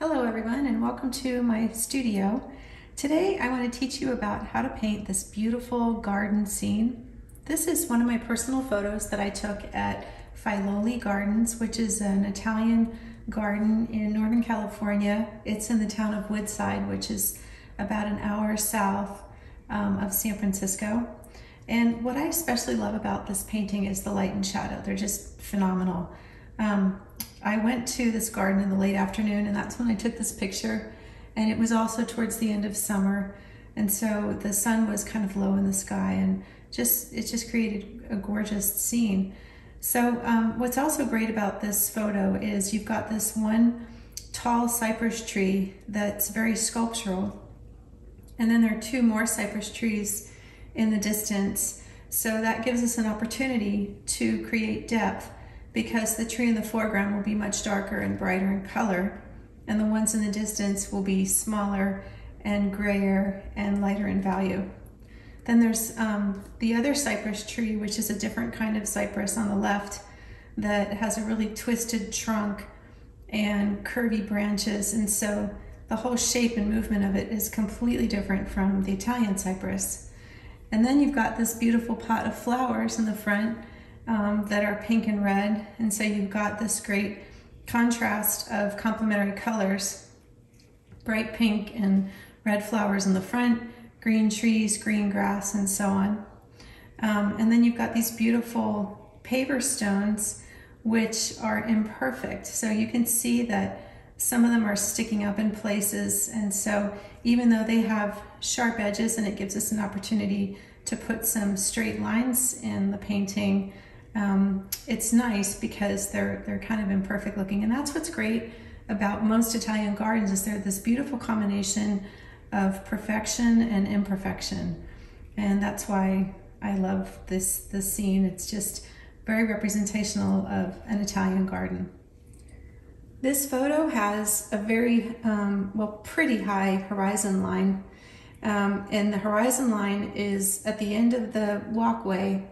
Hello everyone and welcome to my studio. Today I want to teach you about how to paint this beautiful garden scene. This is one of my personal photos that I took at Filoli Gardens, which is an Italian garden in Northern California. It's in the town of Woodside, which is about an hour south um, of San Francisco. And what I especially love about this painting is the light and shadow. They're just phenomenal. Um, I went to this garden in the late afternoon and that's when I took this picture. And it was also towards the end of summer. And so the sun was kind of low in the sky and just it just created a gorgeous scene. So um, what's also great about this photo is you've got this one tall cypress tree that's very sculptural. And then there are two more cypress trees in the distance. So that gives us an opportunity to create depth because the tree in the foreground will be much darker and brighter in color and the ones in the distance will be smaller and grayer and lighter in value. Then there's um, the other cypress tree, which is a different kind of cypress on the left that has a really twisted trunk and curvy branches. And so the whole shape and movement of it is completely different from the Italian cypress. And then you've got this beautiful pot of flowers in the front um, that are pink and red. And so you've got this great contrast of complementary colors, bright pink and red flowers in the front, green trees, green grass, and so on. Um, and then you've got these beautiful paver stones, which are imperfect. So you can see that some of them are sticking up in places. And so even though they have sharp edges and it gives us an opportunity to put some straight lines in the painting, um, it's nice because they're they're kind of imperfect looking, and that's what's great about most Italian gardens is they're this beautiful combination of perfection and imperfection, and that's why I love this this scene. It's just very representational of an Italian garden. This photo has a very, um, well, pretty high horizon line. Um, and the horizon line is at the end of the walkway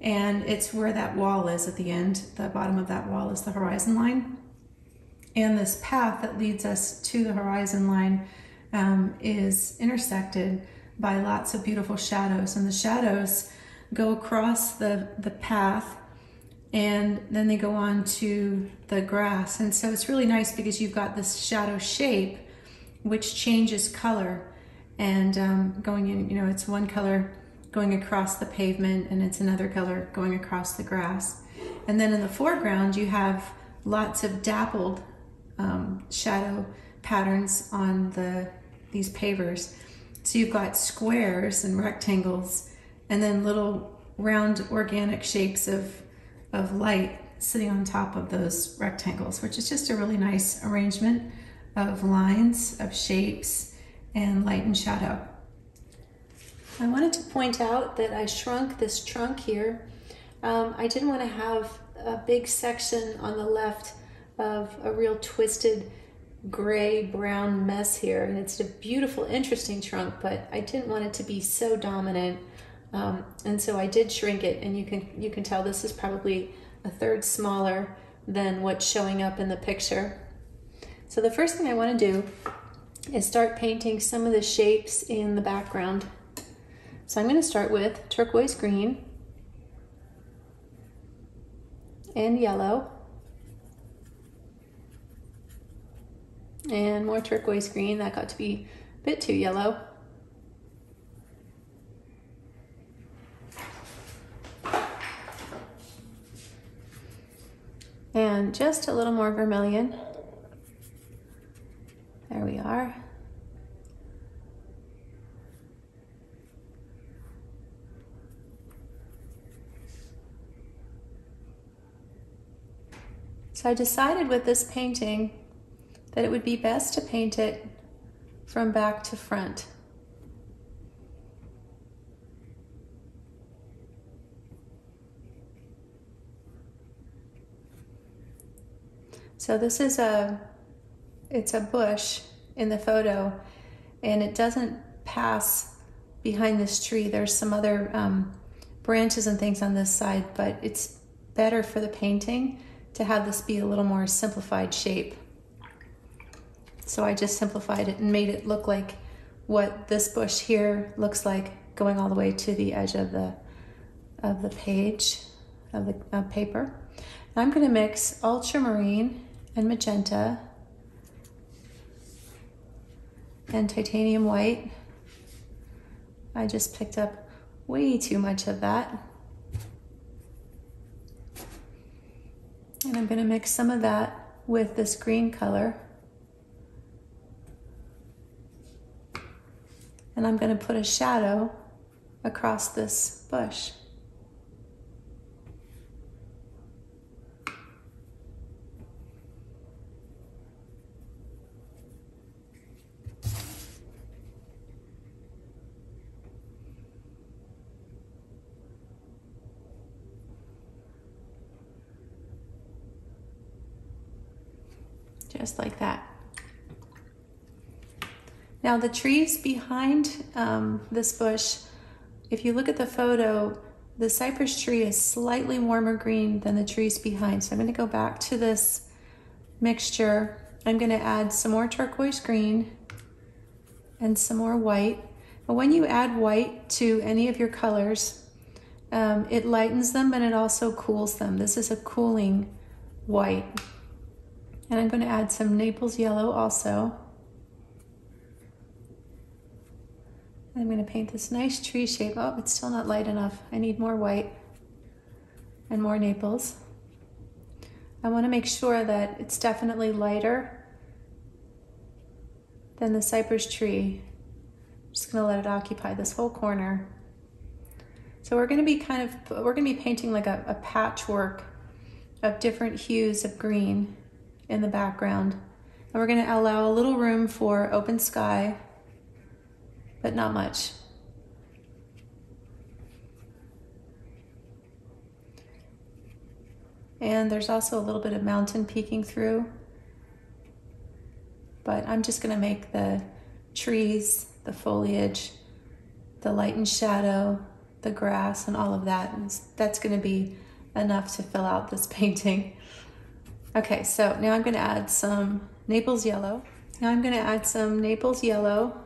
and it's where that wall is at the end. The bottom of that wall is the horizon line. And this path that leads us to the horizon line um, is intersected by lots of beautiful shadows. And the shadows go across the, the path and then they go on to the grass. And so it's really nice because you've got this shadow shape which changes color and um, going in, you know, it's one color going across the pavement and it's another color going across the grass. And then in the foreground, you have lots of dappled um, shadow patterns on the these pavers. So you've got squares and rectangles and then little round organic shapes of, of light sitting on top of those rectangles, which is just a really nice arrangement of lines, of shapes, and light and shadow. I wanted to point out that I shrunk this trunk here. Um, I didn't want to have a big section on the left of a real twisted gray brown mess here and it's a beautiful interesting trunk but I didn't want it to be so dominant. Um, and so I did shrink it and you can you can tell this is probably a third smaller than what's showing up in the picture. So the first thing I want to do is start painting some of the shapes in the background so I'm going to start with turquoise green and yellow and more turquoise green. That got to be a bit too yellow. And just a little more vermilion. There we are. So I decided with this painting that it would be best to paint it from back to front. So this is a, it's a bush in the photo and it doesn't pass behind this tree. There's some other um, branches and things on this side, but it's better for the painting to have this be a little more simplified shape. So I just simplified it and made it look like what this bush here looks like going all the way to the edge of the of the page of the of paper. I'm going to mix ultramarine and magenta and titanium white. I just picked up way too much of that. And I'm going to mix some of that with this green color. And I'm going to put a shadow across this bush. just like that. Now the trees behind um, this bush, if you look at the photo, the cypress tree is slightly warmer green than the trees behind. So I'm gonna go back to this mixture. I'm gonna add some more turquoise green and some more white. But when you add white to any of your colors, um, it lightens them and it also cools them. This is a cooling white. And I'm going to add some Naples yellow also. I'm going to paint this nice tree shape. Oh, it's still not light enough. I need more white and more Naples. I want to make sure that it's definitely lighter than the cypress tree. I'm just going to let it occupy this whole corner. So we're going to be kind of, we're going to be painting like a, a patchwork of different hues of green in the background. And we're going to allow a little room for open sky, but not much. And there's also a little bit of mountain peeking through. But I'm just going to make the trees, the foliage, the light and shadow, the grass, and all of that. And that's going to be enough to fill out this painting. Okay, so now I'm gonna add some Naples yellow. Now I'm gonna add some Naples yellow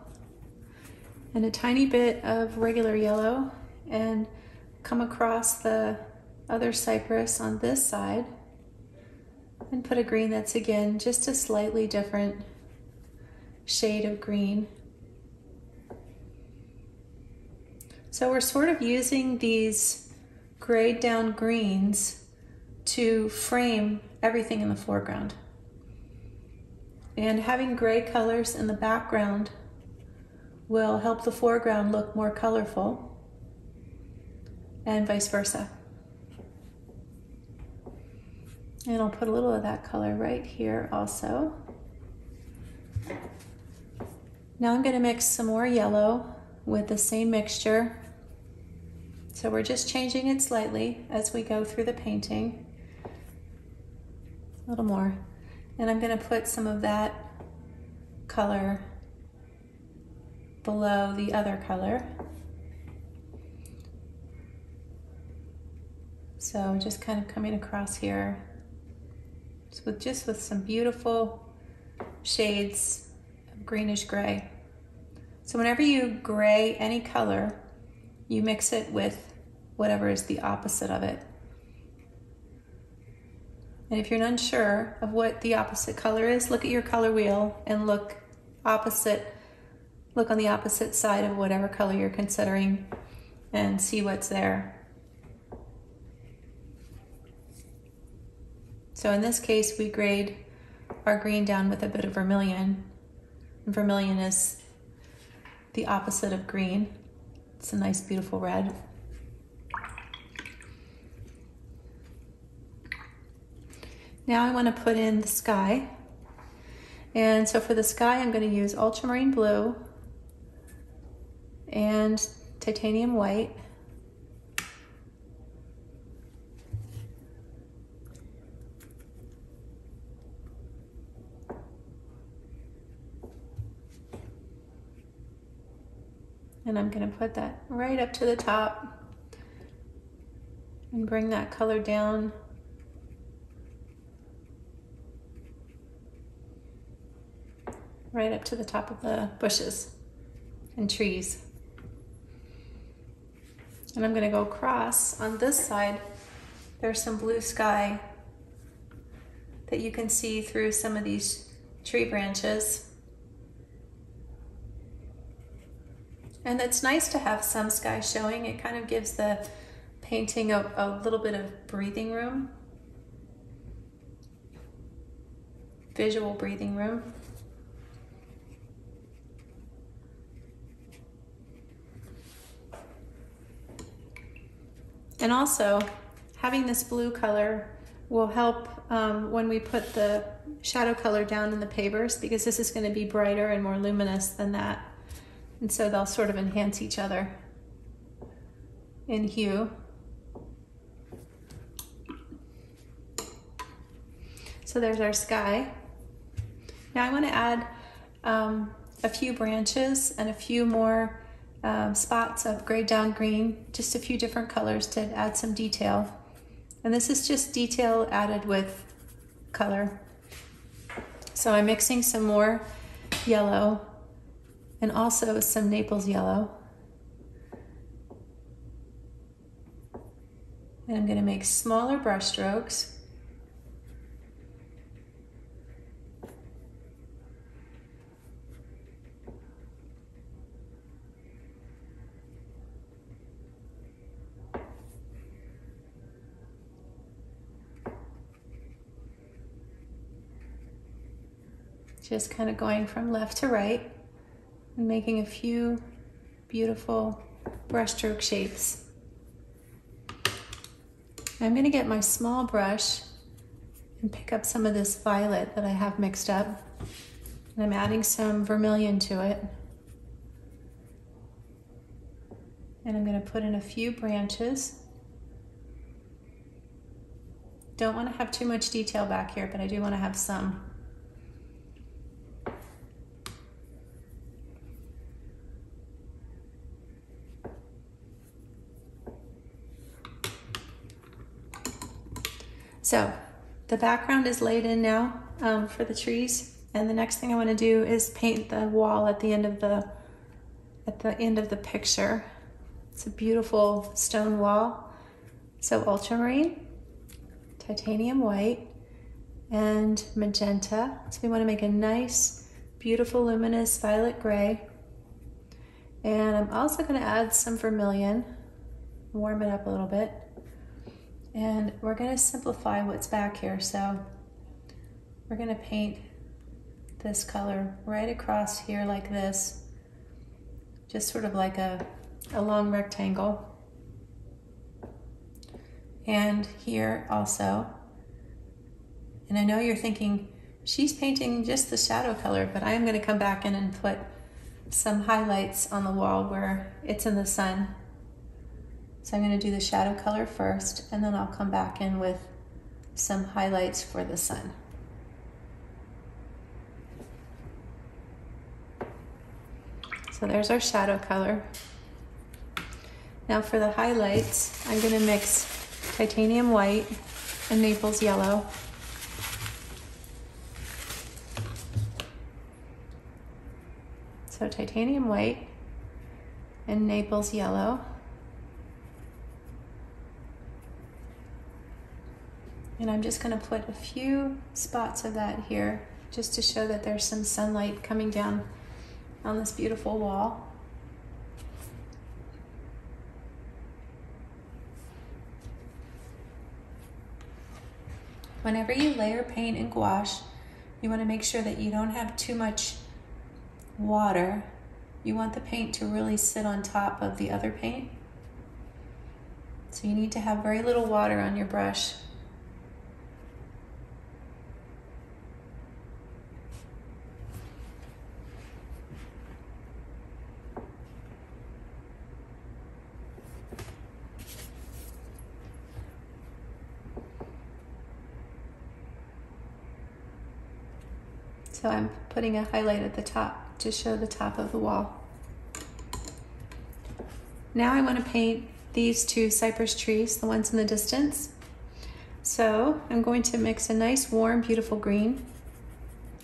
and a tiny bit of regular yellow and come across the other cypress on this side and put a green that's again just a slightly different shade of green. So we're sort of using these grayed down greens to frame everything in the foreground. And having gray colors in the background will help the foreground look more colorful and vice versa. And I'll put a little of that color right here also. Now I'm going to mix some more yellow with the same mixture. So we're just changing it slightly as we go through the painting a little more. And I'm gonna put some of that color below the other color. So just kind of coming across here with, just with some beautiful shades of greenish gray. So whenever you gray any color, you mix it with whatever is the opposite of it. And if you're unsure of what the opposite color is, look at your color wheel and look opposite, look on the opposite side of whatever color you're considering and see what's there. So in this case, we grade our green down with a bit of vermilion. And vermilion is the opposite of green. It's a nice, beautiful red. Now I want to put in the sky. And so for the sky, I'm going to use ultramarine blue and titanium white. And I'm going to put that right up to the top and bring that color down right up to the top of the bushes and trees. And I'm gonna go across on this side. There's some blue sky that you can see through some of these tree branches. And it's nice to have some sky showing. It kind of gives the painting a, a little bit of breathing room, visual breathing room. And also, having this blue color will help um, when we put the shadow color down in the pavers because this is going to be brighter and more luminous than that. And so they'll sort of enhance each other in hue. So there's our sky. Now I want to add um, a few branches and a few more um, spots of gray down green, just a few different colors to add some detail. And this is just detail added with color. So I'm mixing some more yellow and also some Naples yellow. And I'm gonna make smaller brush strokes just kind of going from left to right and making a few beautiful brushstroke shapes. I'm going to get my small brush and pick up some of this violet that I have mixed up. And I'm adding some vermilion to it. And I'm going to put in a few branches. Don't want to have too much detail back here, but I do want to have some. So the background is laid in now um, for the trees. And the next thing I want to do is paint the wall at the end of the at the end of the picture. It's a beautiful stone wall. So ultramarine, titanium white, and magenta. So we want to make a nice, beautiful, luminous violet gray. And I'm also going to add some vermilion, warm it up a little bit. And we're gonna simplify what's back here. So we're gonna paint this color right across here like this, just sort of like a, a long rectangle. And here also. And I know you're thinking, she's painting just the shadow color, but I am gonna come back in and put some highlights on the wall where it's in the sun so I'm going to do the shadow color first, and then I'll come back in with some highlights for the sun. So there's our shadow color. Now for the highlights, I'm going to mix titanium white and Naples yellow. So titanium white and Naples yellow. And I'm just gonna put a few spots of that here just to show that there's some sunlight coming down on this beautiful wall. Whenever you layer paint and gouache, you wanna make sure that you don't have too much water. You want the paint to really sit on top of the other paint. So you need to have very little water on your brush So I'm putting a highlight at the top to show the top of the wall. Now I want to paint these two cypress trees, the ones in the distance. So I'm going to mix a nice warm beautiful green.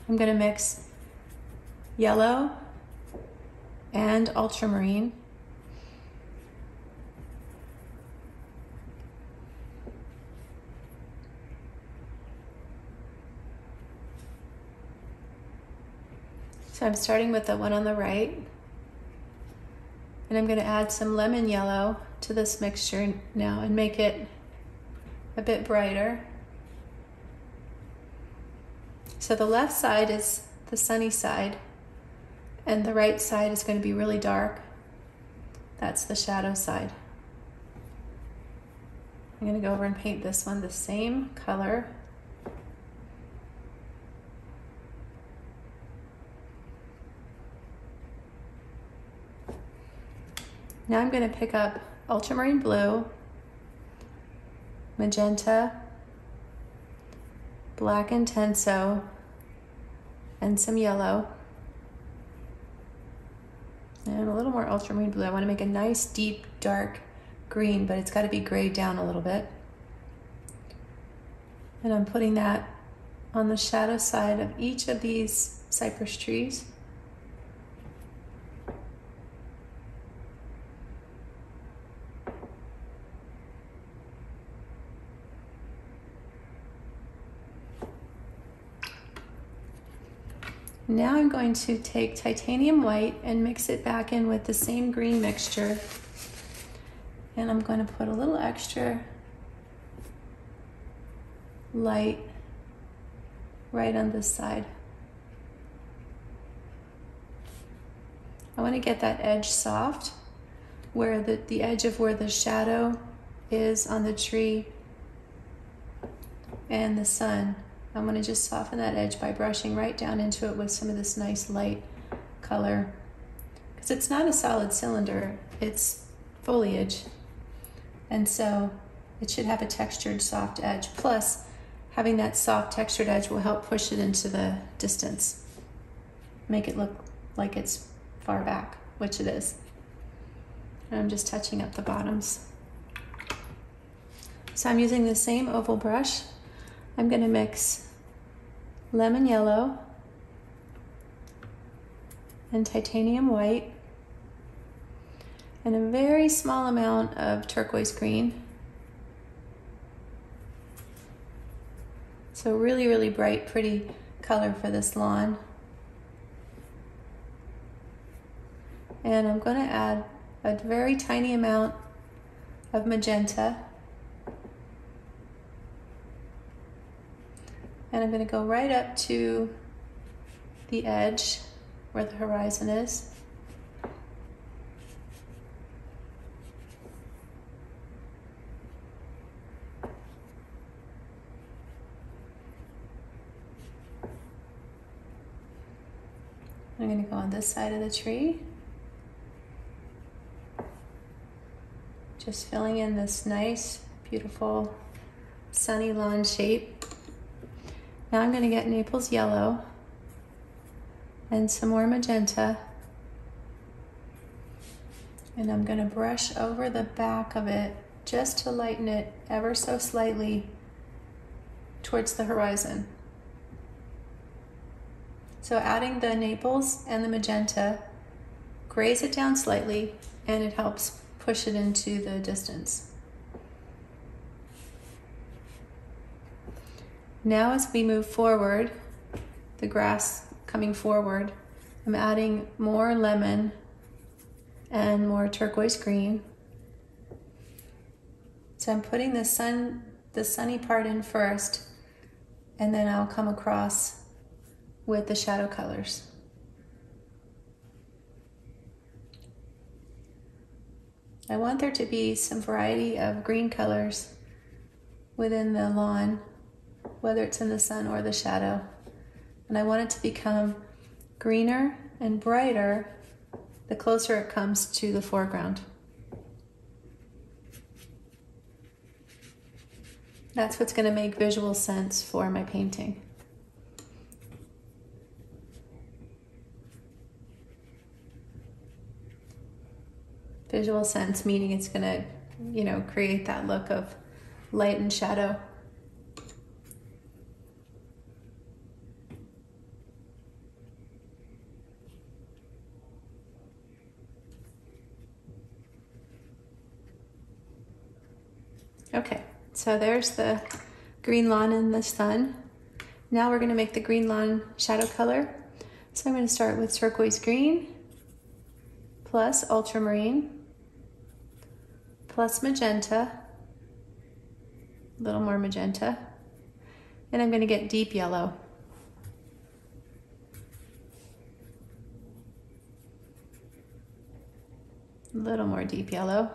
I'm going to mix yellow, and ultramarine. So I'm starting with the one on the right. And I'm going to add some lemon yellow to this mixture now and make it a bit brighter. So the left side is the sunny side and the right side is going to be really dark. That's the shadow side. I'm going to go over and paint this one the same color Now I'm going to pick up ultramarine blue, magenta, black intenso, and some yellow. And a little more ultramarine blue. I want to make a nice deep dark green, but it's got to be grayed down a little bit. And I'm putting that on the shadow side of each of these cypress trees. Now I'm going to take titanium white and mix it back in with the same green mixture. And I'm going to put a little extra light right on this side. I want to get that edge soft where the, the edge of where the shadow is on the tree and the sun. I'm going to just soften that edge by brushing right down into it with some of this nice light color. Because it's not a solid cylinder, it's foliage. And so it should have a textured soft edge. Plus, having that soft textured edge will help push it into the distance. Make it look like it's far back, which it is. And I'm just touching up the bottoms. So I'm using the same oval brush. I'm gonna mix lemon yellow, and titanium white, and a very small amount of turquoise green. So really, really bright, pretty color for this lawn. And I'm going to add a very tiny amount of magenta. And I'm going to go right up to the edge where the horizon is. I'm going to go on this side of the tree. Just filling in this nice, beautiful, sunny lawn shape. Now I'm going to get Naples yellow and some more magenta. And I'm going to brush over the back of it just to lighten it ever so slightly towards the horizon. So adding the Naples and the magenta grays it down slightly and it helps push it into the distance. Now as we move forward, the grass coming forward, I'm adding more lemon and more turquoise green. So I'm putting the sun, the sunny part in first, and then I'll come across with the shadow colors. I want there to be some variety of green colors within the lawn whether it's in the sun or the shadow. And I want it to become greener and brighter the closer it comes to the foreground. That's what's going to make visual sense for my painting. Visual sense meaning it's going to, you know, create that look of light and shadow. So there's the green lawn in the sun. Now we're gonna make the green lawn shadow color. So I'm gonna start with turquoise green plus ultramarine plus magenta, a little more magenta, and I'm gonna get deep yellow. A little more deep yellow.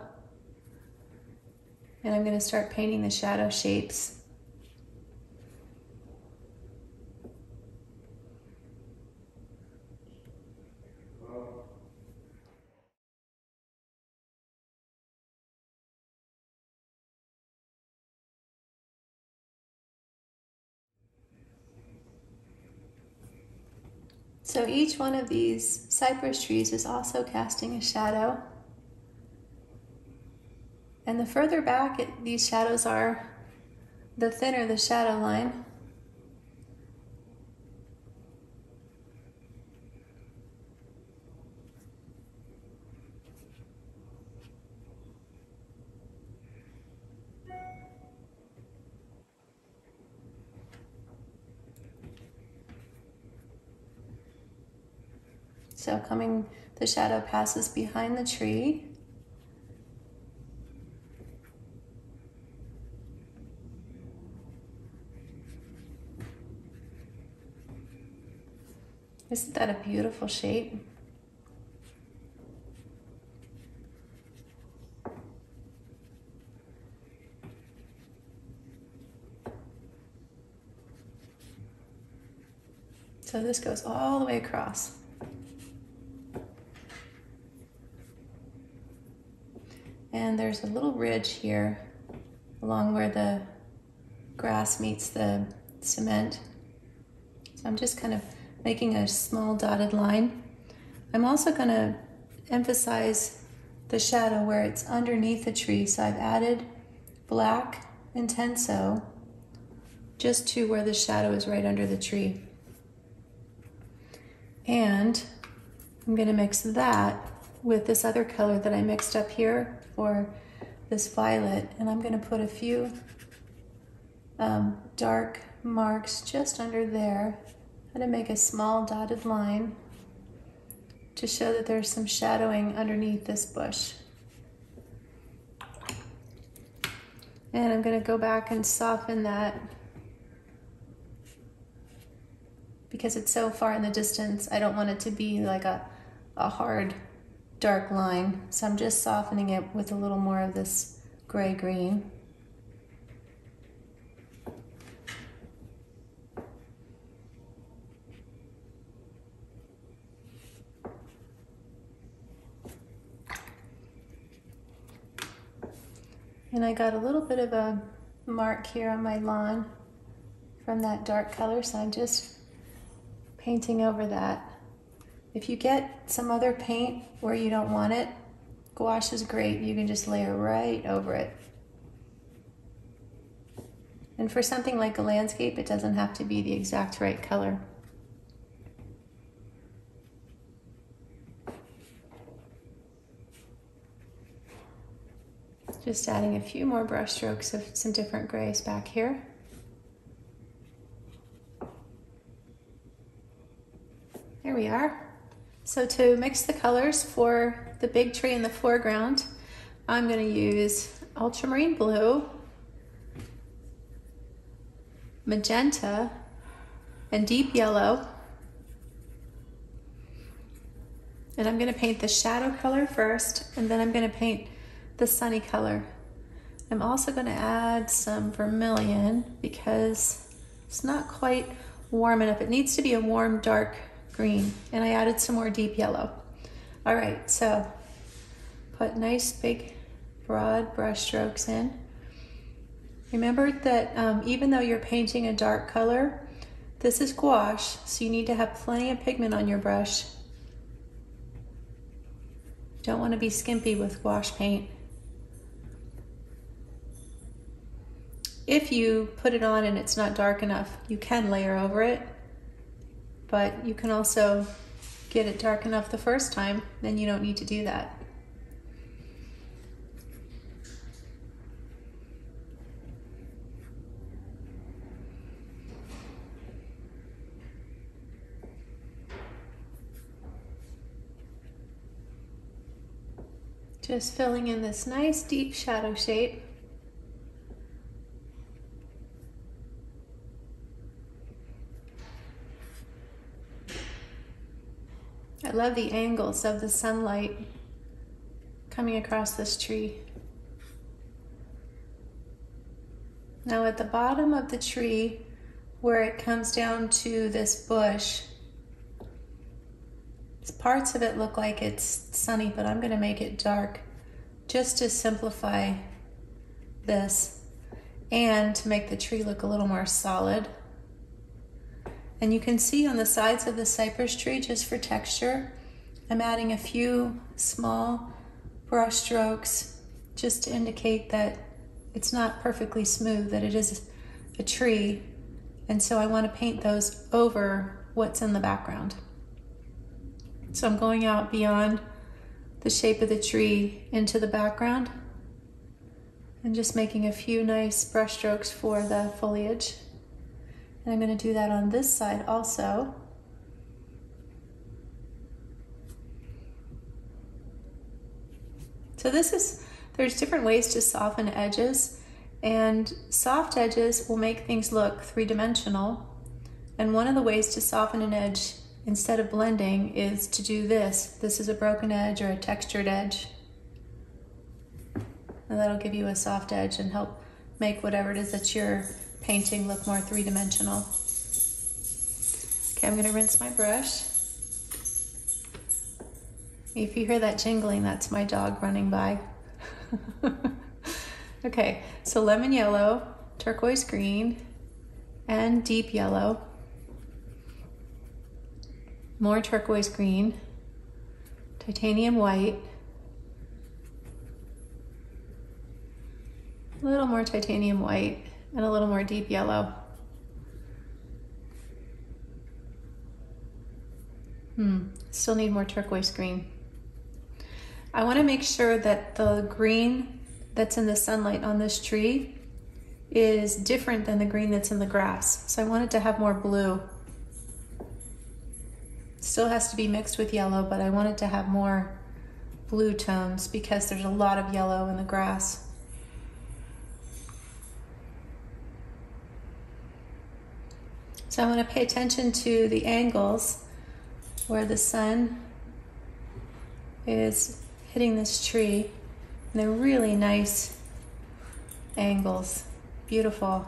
And I'm gonna start painting the shadow shapes So each one of these cypress trees is also casting a shadow. And the further back it, these shadows are, the thinner the shadow line. So coming, the shadow passes behind the tree. Isn't that a beautiful shape? So this goes all the way across. And there's a little ridge here along where the grass meets the cement. So I'm just kind of making a small dotted line. I'm also going to emphasize the shadow where it's underneath the tree. So I've added black intenso just to where the shadow is right under the tree. And I'm going to mix that with this other color that I mixed up here for this violet. And I'm gonna put a few um, dark marks just under there. I'm gonna make a small dotted line to show that there's some shadowing underneath this bush. And I'm gonna go back and soften that because it's so far in the distance. I don't want it to be like a, a hard dark line. So I'm just softening it with a little more of this gray green. And I got a little bit of a mark here on my lawn from that dark color, so I'm just painting over that. If you get some other paint where you don't want it, gouache is great. You can just layer right over it. And for something like a landscape, it doesn't have to be the exact right color. Just adding a few more brush strokes of some different grays back here. There we are. So to mix the colors for the big tree in the foreground, I'm gonna use ultramarine blue, magenta, and deep yellow. And I'm gonna paint the shadow color first, and then I'm gonna paint the sunny color. I'm also gonna add some vermilion because it's not quite warm enough. It needs to be a warm, dark green and I added some more deep yellow. All right, so put nice big broad brush strokes in. Remember that um, even though you're painting a dark color, this is gouache, so you need to have plenty of pigment on your brush. Don't want to be skimpy with gouache paint. If you put it on and it's not dark enough, you can layer over it, but you can also get it dark enough the first time, then you don't need to do that. Just filling in this nice deep shadow shape. Love the angles of the sunlight coming across this tree. Now at the bottom of the tree, where it comes down to this bush, parts of it look like it's sunny, but I'm gonna make it dark just to simplify this and to make the tree look a little more solid. And you can see on the sides of the cypress tree, just for texture, I'm adding a few small brush strokes just to indicate that it's not perfectly smooth, that it is a tree. And so I want to paint those over what's in the background. So I'm going out beyond the shape of the tree into the background and just making a few nice brush strokes for the foliage. And I'm going to do that on this side also. So this is, there's different ways to soften edges and soft edges will make things look three-dimensional. And one of the ways to soften an edge instead of blending is to do this. This is a broken edge or a textured edge. And that'll give you a soft edge and help make whatever it is that you're painting look more three-dimensional. Okay, I'm gonna rinse my brush. If you hear that jingling, that's my dog running by. okay, so lemon yellow, turquoise green, and deep yellow. More turquoise green, titanium white, a little more titanium white, and a little more deep yellow. Hmm, still need more turquoise green. I wanna make sure that the green that's in the sunlight on this tree is different than the green that's in the grass. So I want it to have more blue. Still has to be mixed with yellow, but I want it to have more blue tones because there's a lot of yellow in the grass. So I want to pay attention to the angles where the sun is hitting this tree. And they're really nice angles. Beautiful.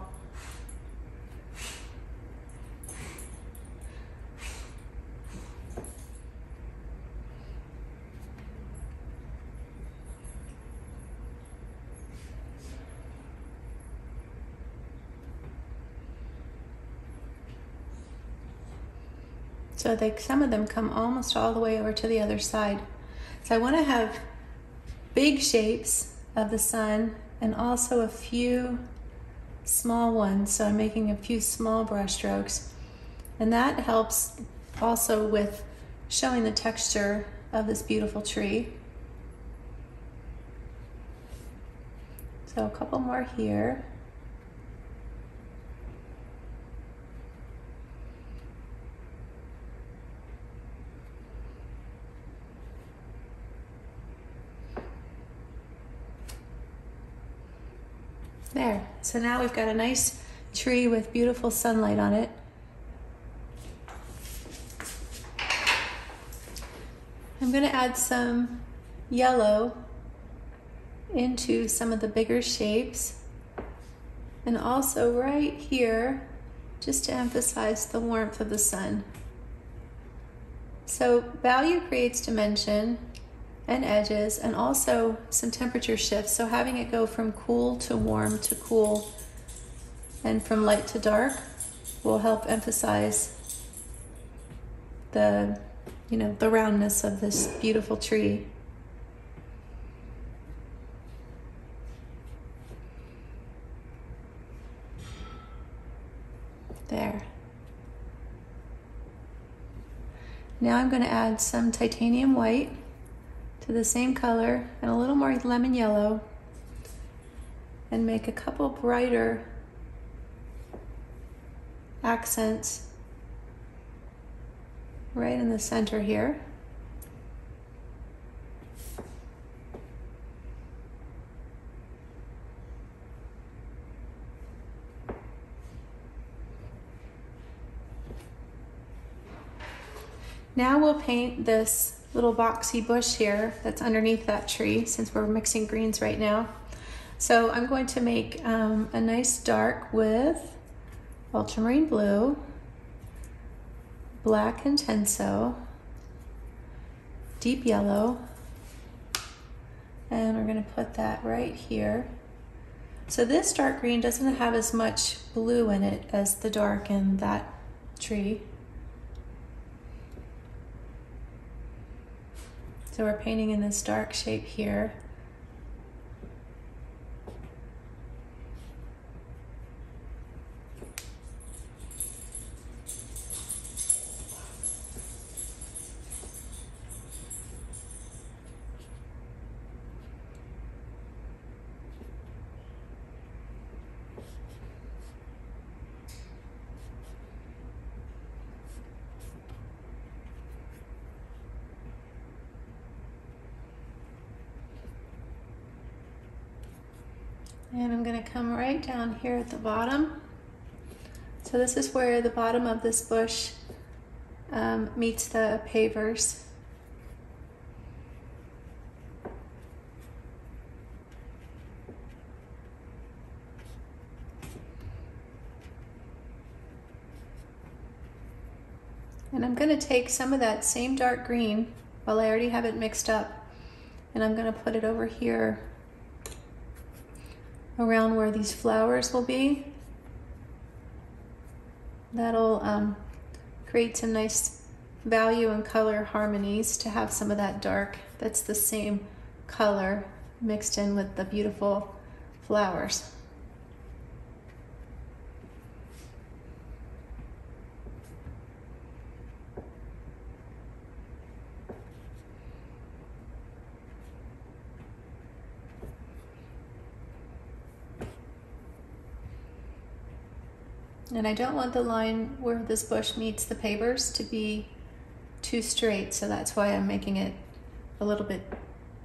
So they, some of them come almost all the way over to the other side. So I want to have big shapes of the sun and also a few small ones. So I'm making a few small brush strokes. And that helps also with showing the texture of this beautiful tree. So a couple more here. There. So now we've got a nice tree with beautiful sunlight on it. I'm going to add some yellow into some of the bigger shapes. And also right here, just to emphasize the warmth of the sun. So value creates dimension and edges and also some temperature shifts. So having it go from cool to warm to cool and from light to dark will help emphasize the, you know, the roundness of this beautiful tree. There. Now I'm going to add some titanium white to the same color and a little more lemon yellow and make a couple brighter accents right in the center here. Now we'll paint this little boxy bush here that's underneath that tree since we're mixing greens right now. So I'm going to make um, a nice dark with ultramarine blue, black intenso, deep yellow, and we're going to put that right here. So this dark green doesn't have as much blue in it as the dark in that tree. So we're painting in this dark shape here. Down here at the bottom. So this is where the bottom of this bush um, meets the pavers. And I'm going to take some of that same dark green, while I already have it mixed up, and I'm going to put it over here around where these flowers will be. That'll um, create some nice value and color harmonies to have some of that dark that's the same color mixed in with the beautiful flowers. And I don't want the line where this bush meets the pavers to be too straight, so that's why I'm making it a little bit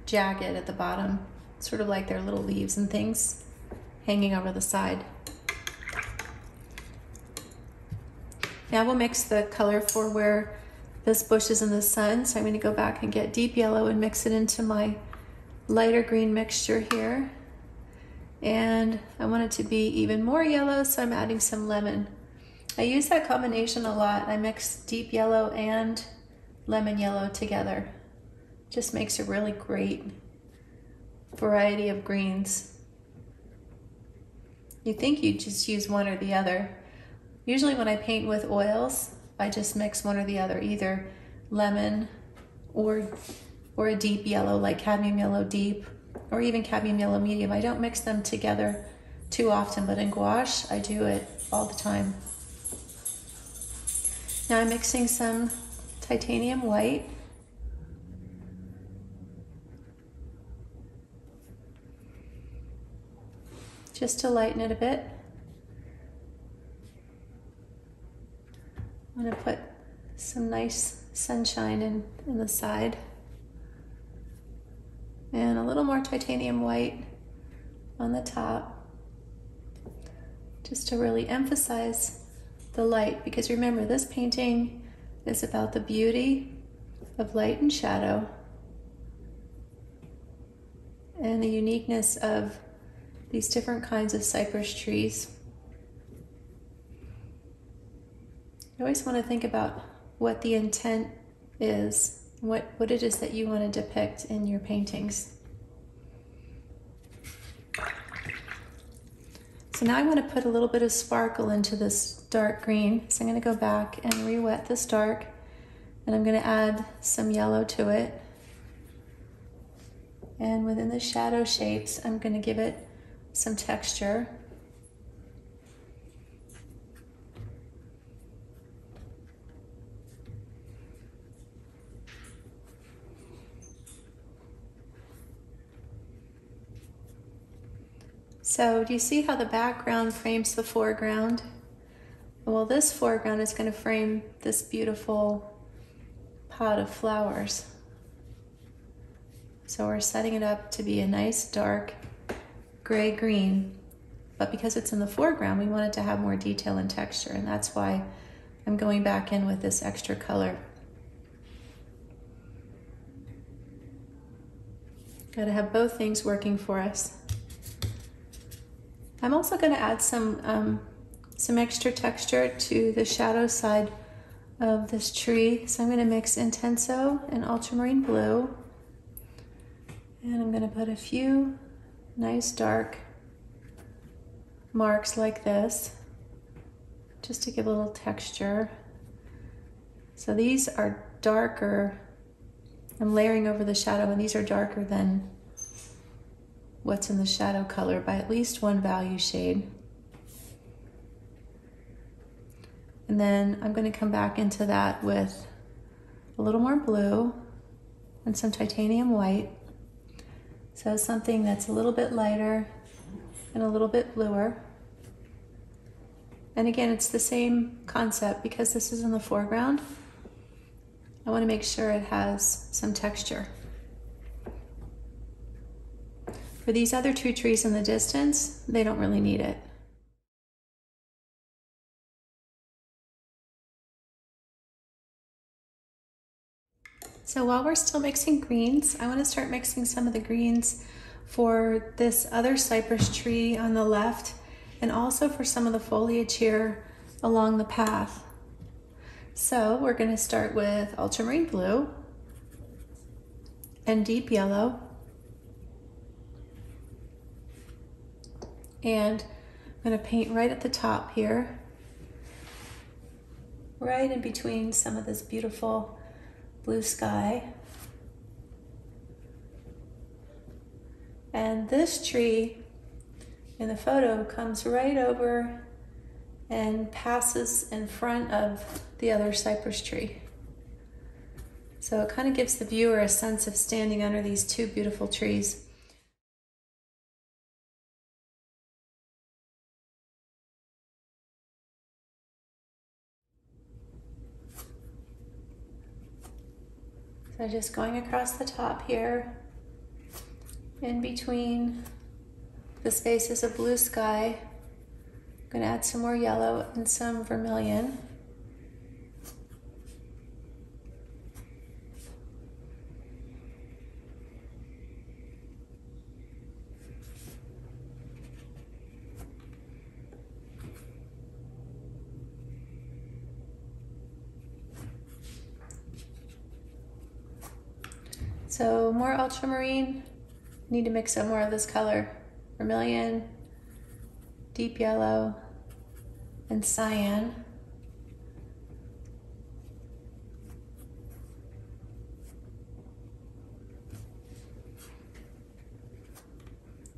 jagged at the bottom, sort of like their little leaves and things hanging over the side. Now we'll mix the color for where this bush is in the sun. So I'm gonna go back and get deep yellow and mix it into my lighter green mixture here. And I want it to be even more yellow, so I'm adding some lemon. I use that combination a lot. I mix deep yellow and lemon yellow together. Just makes a really great variety of greens. You think you'd just use one or the other. Usually when I paint with oils, I just mix one or the other, either lemon or, or a deep yellow like cadmium yellow deep or even cadmium yellow medium. I don't mix them together too often, but in gouache, I do it all the time. Now I'm mixing some titanium white. Just to lighten it a bit. I'm gonna put some nice sunshine in, in the side and a little more titanium white on the top just to really emphasize the light because remember this painting is about the beauty of light and shadow and the uniqueness of these different kinds of cypress trees. You always want to think about what the intent is what, what it is that you want to depict in your paintings. So now I want to put a little bit of sparkle into this dark green. So I'm going to go back and re-wet this dark and I'm going to add some yellow to it. And within the shadow shapes, I'm going to give it some texture. So do you see how the background frames the foreground? Well, this foreground is going to frame this beautiful pot of flowers. So we're setting it up to be a nice dark gray-green, but because it's in the foreground, we want it to have more detail and texture, and that's why I'm going back in with this extra color. Gotta have both things working for us. I'm also going to add some um, some extra texture to the shadow side of this tree. So I'm going to mix Intenso and Ultramarine Blue. And I'm going to put a few nice dark marks like this, just to give a little texture. So these are darker. I'm layering over the shadow and these are darker than what's in the shadow color by at least one value shade. And then I'm going to come back into that with a little more blue and some titanium white. So something that's a little bit lighter and a little bit bluer. And again, it's the same concept because this is in the foreground. I want to make sure it has some texture. For these other two trees in the distance, they don't really need it. So while we're still mixing greens, I want to start mixing some of the greens for this other cypress tree on the left and also for some of the foliage here along the path. So we're going to start with ultramarine blue and deep yellow. And I'm going to paint right at the top here, right in between some of this beautiful blue sky. And this tree in the photo comes right over and passes in front of the other cypress tree. So it kind of gives the viewer a sense of standing under these two beautiful trees. Just going across the top here, in between the spaces of blue sky. I'm gonna add some more yellow and some vermilion. So more ultramarine, need to mix up more of this color. Vermilion, deep yellow, and cyan.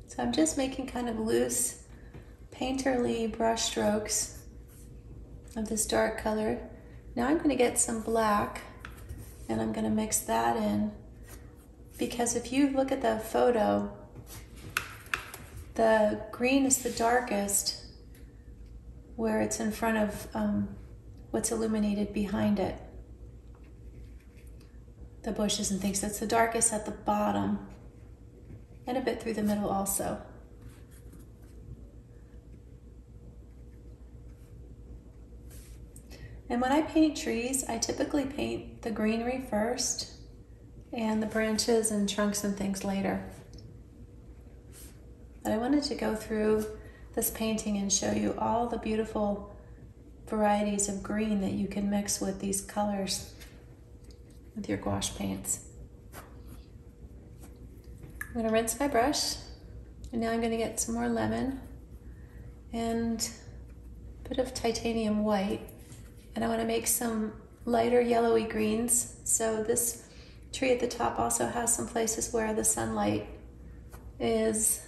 So I'm just making kind of loose painterly brush strokes of this dark color. Now I'm going to get some black and I'm going to mix that in because if you look at the photo, the green is the darkest where it's in front of um, what's illuminated behind it. The bushes and things. That's the darkest at the bottom and a bit through the middle also. And when I paint trees, I typically paint the greenery first and the branches and trunks and things later. But I wanted to go through this painting and show you all the beautiful varieties of green that you can mix with these colors with your gouache paints. I'm to rinse my brush and now I'm going to get some more lemon and a bit of titanium white and I want to make some lighter yellowy greens. So this tree at the top also has some places where the sunlight is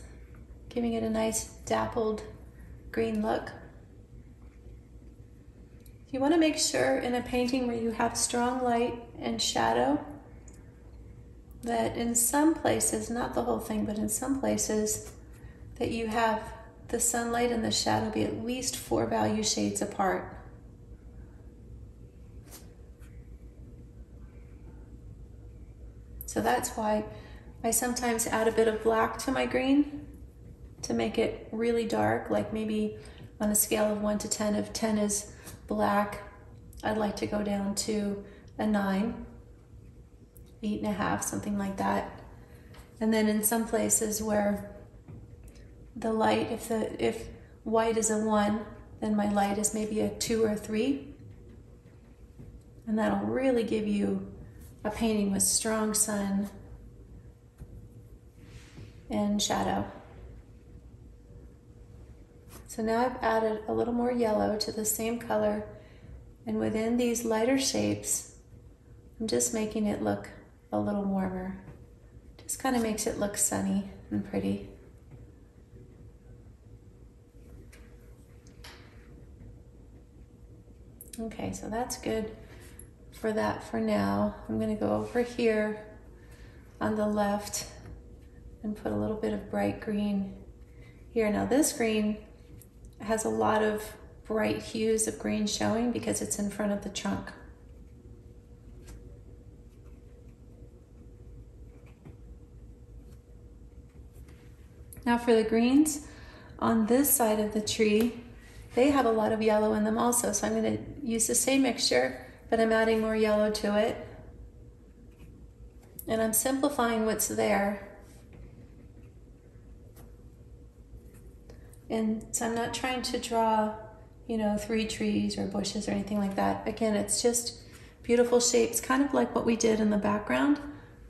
giving it a nice dappled green look. You want to make sure in a painting where you have strong light and shadow that in some places, not the whole thing, but in some places, that you have the sunlight and the shadow be at least four value shades apart. So that's why I sometimes add a bit of black to my green to make it really dark, like maybe on a scale of one to 10, if 10 is black, I'd like to go down to a nine, eight and a half, something like that. And then in some places where the light, if the if white is a one, then my light is maybe a two or three. And that'll really give you a painting with strong sun and shadow. So now I've added a little more yellow to the same color and within these lighter shapes, I'm just making it look a little warmer. Just kind of makes it look sunny and pretty. Okay, so that's good for that for now. I'm gonna go over here on the left and put a little bit of bright green here. Now this green has a lot of bright hues of green showing because it's in front of the trunk. Now for the greens, on this side of the tree, they have a lot of yellow in them also. So I'm gonna use the same mixture, but I'm adding more yellow to it. And I'm simplifying what's there. And so I'm not trying to draw, you know, three trees or bushes or anything like that. Again, it's just beautiful shapes, kind of like what we did in the background,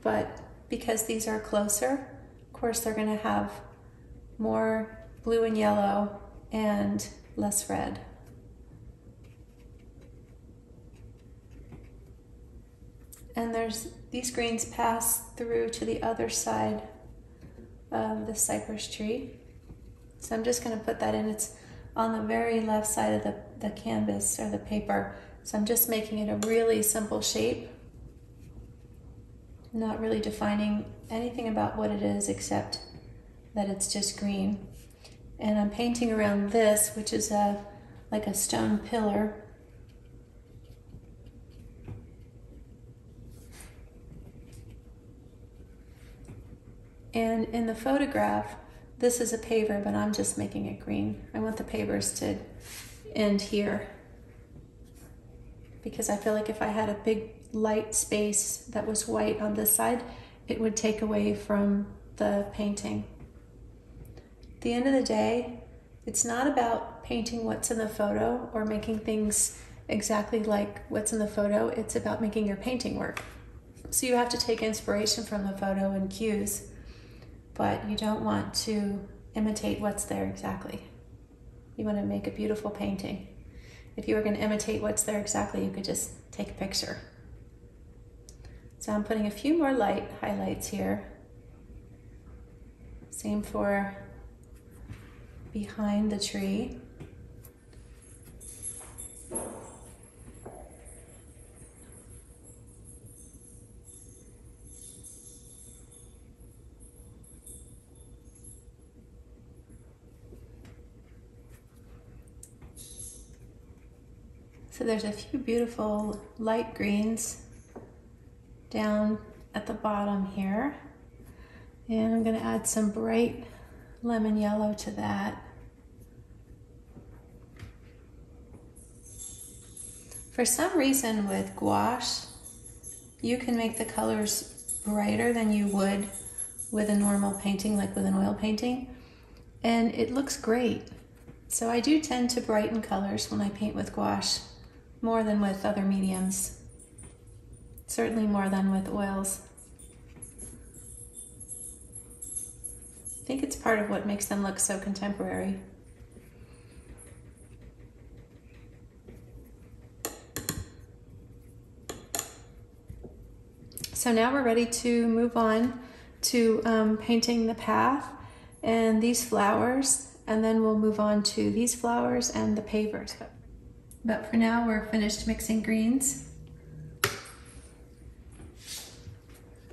but because these are closer, of course, they're gonna have more blue and yellow and less red. And there's these greens pass through to the other side of the cypress tree. So I'm just going to put that in. It's on the very left side of the, the canvas or the paper. So I'm just making it a really simple shape. Not really defining anything about what it is except that it's just green and I'm painting around this, which is a like a stone pillar. And in the photograph, this is a paver, but I'm just making it green. I want the pavers to end here because I feel like if I had a big light space that was white on this side, it would take away from the painting. At the end of the day, it's not about painting what's in the photo or making things exactly like what's in the photo. It's about making your painting work. So you have to take inspiration from the photo and cues, but you don't want to imitate what's there exactly. You want to make a beautiful painting. If you were going to imitate what's there exactly, you could just take a picture. So I'm putting a few more light highlights here. Same for behind the tree. So there's a few beautiful light greens down at the bottom here. And I'm gonna add some bright lemon yellow to that. For some reason with gouache, you can make the colors brighter than you would with a normal painting, like with an oil painting, and it looks great. So I do tend to brighten colors when I paint with gouache, more than with other mediums. Certainly more than with oils. I think it's part of what makes them look so contemporary. So now we're ready to move on to um, painting the path and these flowers, and then we'll move on to these flowers and the pavers. But for now, we're finished mixing greens.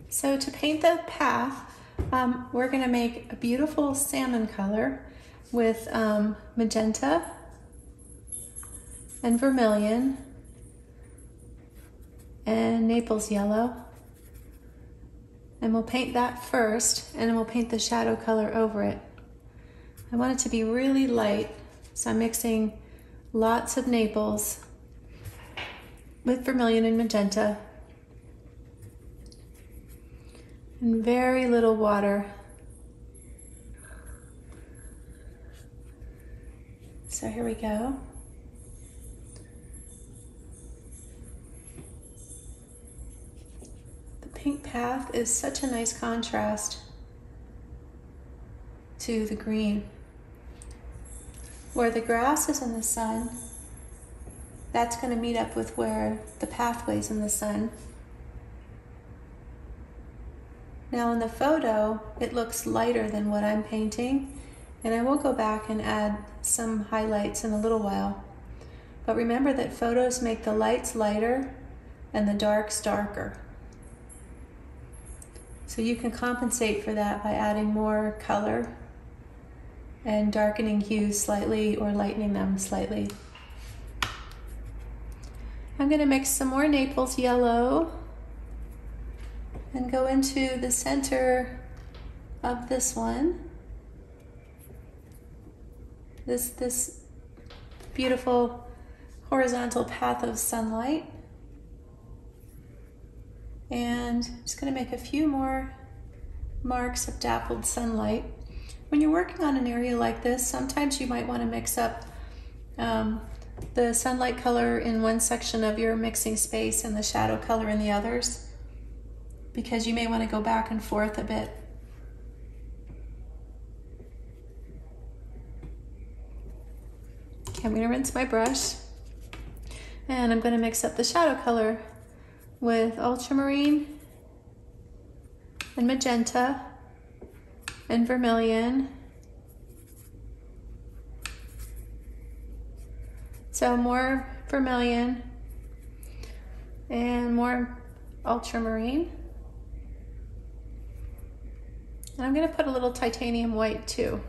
So to paint the path, um, we're gonna make a beautiful salmon color with um, magenta and vermilion and Naples yellow. And we'll paint that first and then we'll paint the shadow color over it. I want it to be really light, so I'm mixing lots of Naples with vermilion and magenta and very little water. So here we go. The pink path is such a nice contrast to the green. Where the grass is in the sun, that's going to meet up with where the pathway's in the sun. Now in the photo, it looks lighter than what I'm painting, and I will go back and add some highlights in a little while. But remember that photos make the lights lighter and the darks darker. So you can compensate for that by adding more color and darkening hues slightly or lightening them slightly. I'm going to mix some more Naples yellow and go into the center of this one. This, this beautiful horizontal path of sunlight. And I'm just going to make a few more marks of dappled sunlight. When you're working on an area like this, sometimes you might want to mix up um, the sunlight color in one section of your mixing space and the shadow color in the others because you may want to go back and forth a bit. Okay, I'm going to rinse my brush and I'm going to mix up the shadow color with ultramarine and magenta and vermilion. So more vermilion and more ultramarine. And I'm going to put a little titanium white too.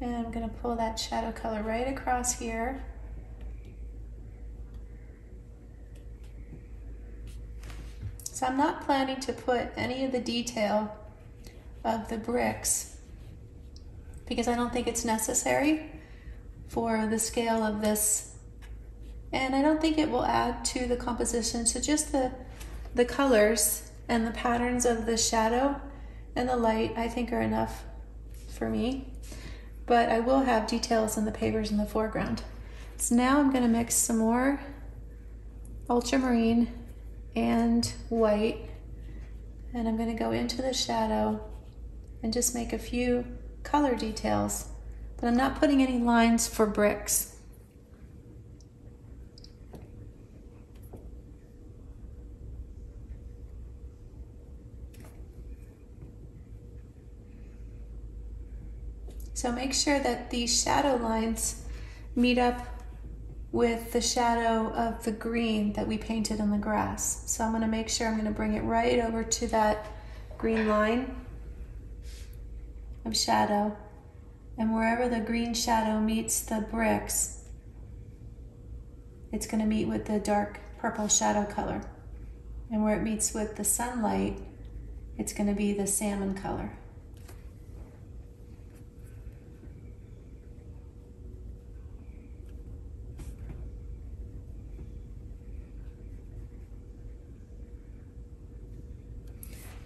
And I'm going to pull that shadow color right across here. So I'm not planning to put any of the detail of the bricks because I don't think it's necessary for the scale of this. And I don't think it will add to the composition. So just the, the colors and the patterns of the shadow and the light I think are enough for me. But I will have details in the pavers in the foreground. So now I'm gonna mix some more ultramarine and white. And I'm gonna go into the shadow and just make a few color details, but I'm not putting any lines for bricks. So make sure that these shadow lines meet up with the shadow of the green that we painted on the grass. So I'm gonna make sure I'm gonna bring it right over to that green line of shadow. And wherever the green shadow meets the bricks, it's gonna meet with the dark purple shadow color. And where it meets with the sunlight, it's gonna be the salmon color.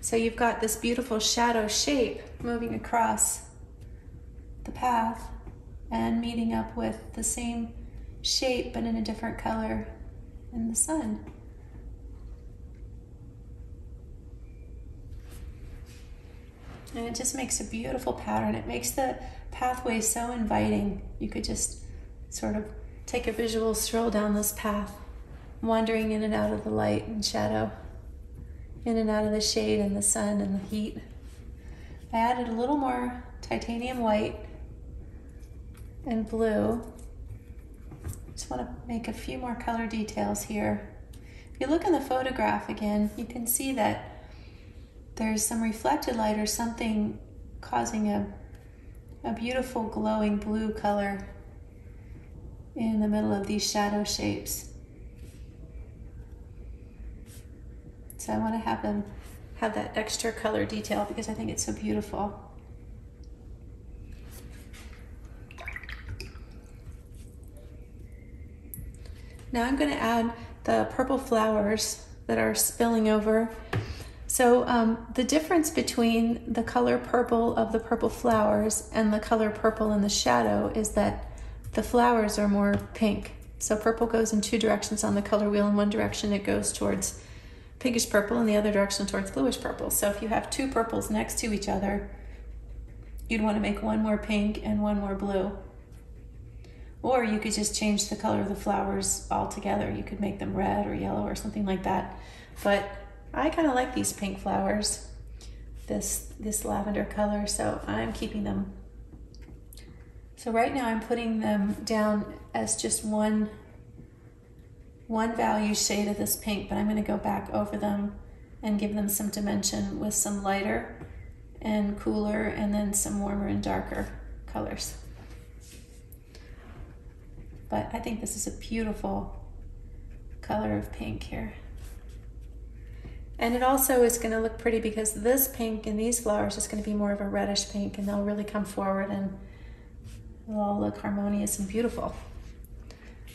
So you've got this beautiful shadow shape moving across the path and meeting up with the same shape but in a different color in the sun. And it just makes a beautiful pattern. It makes the pathway so inviting. You could just sort of take a visual stroll down this path, wandering in and out of the light and shadow in and out of the shade and the sun and the heat. I added a little more titanium white and blue. Just want to make a few more color details here. If you look in the photograph again, you can see that there's some reflected light or something causing a, a beautiful glowing blue color in the middle of these shadow shapes. So I want to have them have that extra color detail because I think it's so beautiful. Now I'm gonna add the purple flowers that are spilling over. So um, the difference between the color purple of the purple flowers and the color purple in the shadow is that the flowers are more pink. So purple goes in two directions on the color wheel. In one direction it goes towards pinkish purple and the other direction towards bluish purple. So if you have two purples next to each other, you'd want to make one more pink and one more blue. Or you could just change the color of the flowers altogether. You could make them red or yellow or something like that. But I kind of like these pink flowers, this, this lavender color, so I'm keeping them. So right now I'm putting them down as just one, one value shade of this pink, but I'm gonna go back over them and give them some dimension with some lighter and cooler and then some warmer and darker colors. But I think this is a beautiful color of pink here. And it also is going to look pretty because this pink in these flowers is going to be more of a reddish pink and they'll really come forward and they'll all look harmonious and beautiful.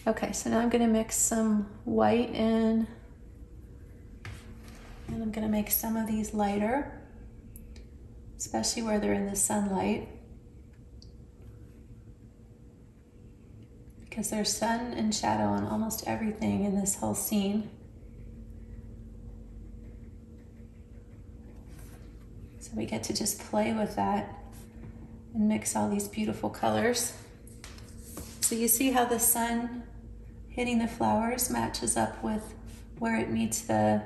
Okay, so now I'm going to mix some white in and I'm going to make some of these lighter, especially where they're in the sunlight. because there's sun and shadow on almost everything in this whole scene. So we get to just play with that and mix all these beautiful colors. So you see how the sun hitting the flowers matches up with where it meets the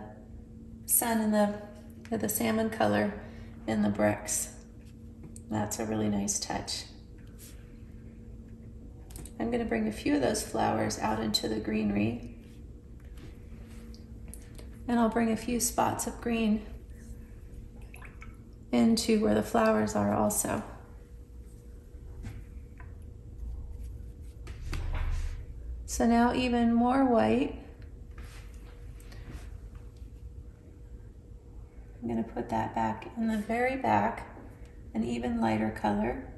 sun and the, the salmon color in the bricks. That's a really nice touch. I'm going to bring a few of those flowers out into the greenery. And I'll bring a few spots of green into where the flowers are also. So now even more white. I'm going to put that back in the very back, an even lighter color.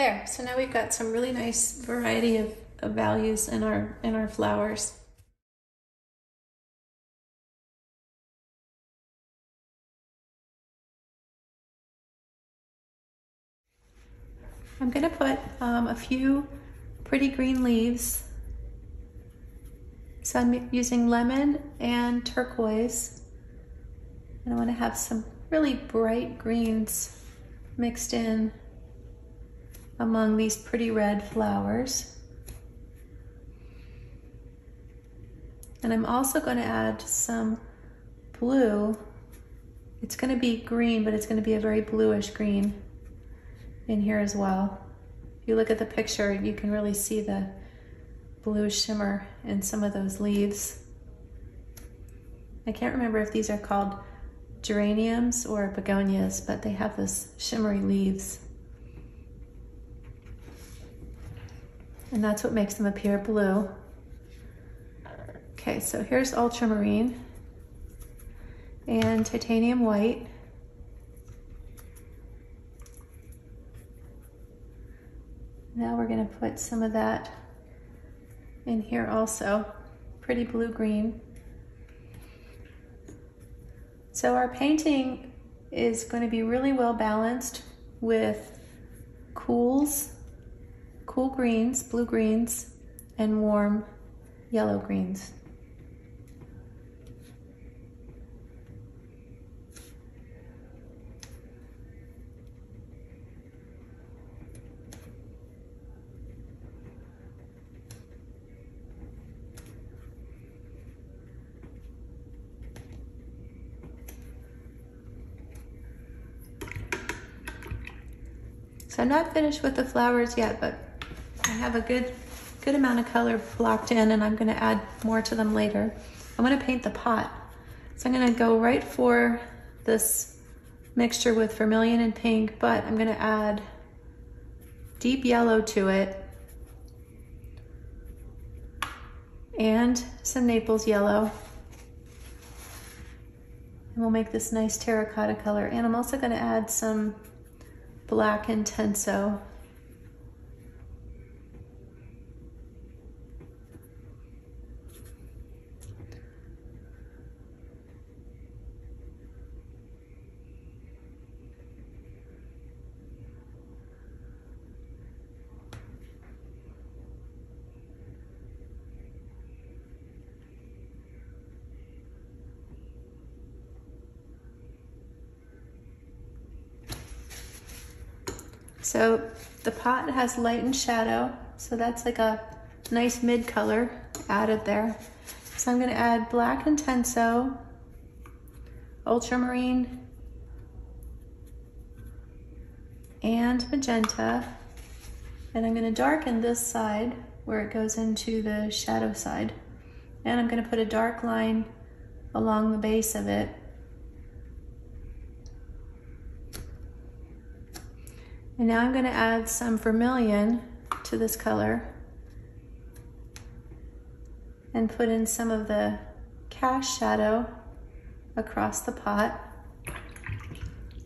There, so now we've got some really nice variety of, of values in our, in our flowers. I'm gonna put um, a few pretty green leaves. So I'm using lemon and turquoise. And I wanna have some really bright greens mixed in among these pretty red flowers. And I'm also going to add some blue. It's going to be green, but it's going to be a very bluish green in here as well. If you look at the picture, you can really see the blue shimmer in some of those leaves. I can't remember if these are called geraniums or begonias, but they have those shimmery leaves. And that's what makes them appear blue. Okay, so here's ultramarine and titanium white. Now we're gonna put some of that in here also, pretty blue-green. So our painting is going to be really well balanced with cools cool greens, blue greens, and warm yellow greens. So I'm not finished with the flowers yet, but have a good, good amount of color blocked in and I'm gonna add more to them later. I'm gonna paint the pot. So I'm gonna go right for this mixture with vermilion and pink, but I'm gonna add deep yellow to it and some Naples yellow. And we'll make this nice terracotta color. And I'm also gonna add some black intenso So the pot has light and shadow, so that's like a nice mid color added there. So I'm gonna add black and intenso, ultramarine, and magenta. And I'm gonna darken this side where it goes into the shadow side. And I'm gonna put a dark line along the base of it And now I'm gonna add some vermilion to this color and put in some of the cast shadow across the pot.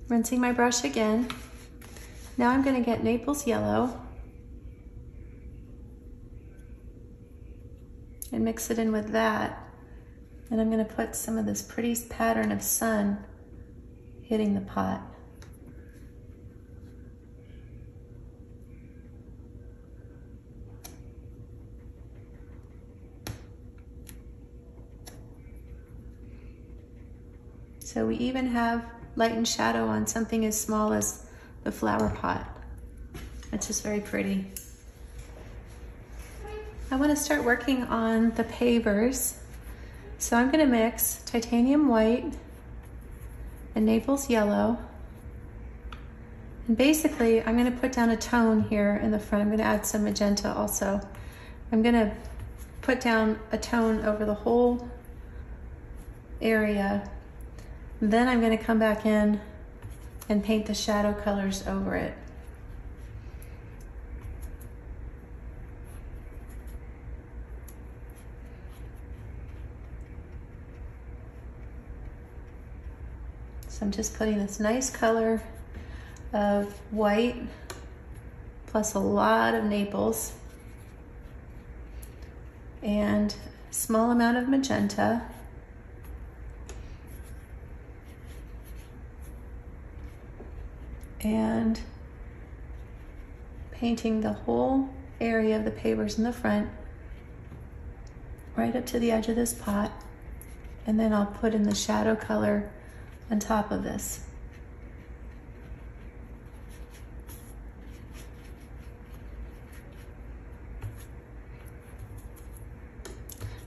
Rinsing my brush again. Now I'm gonna get Naples yellow and mix it in with that. And I'm gonna put some of this pretty pattern of sun hitting the pot. So we even have light and shadow on something as small as the flower pot. It's just very pretty. I want to start working on the pavers. So I'm going to mix titanium white and Naples yellow. And basically, I'm going to put down a tone here in the front. I'm going to add some magenta also. I'm going to put down a tone over the whole area then I'm gonna come back in and paint the shadow colors over it. So I'm just putting this nice color of white plus a lot of Naples and small amount of magenta and painting the whole area of the pavers in the front right up to the edge of this pot and then I'll put in the shadow color on top of this.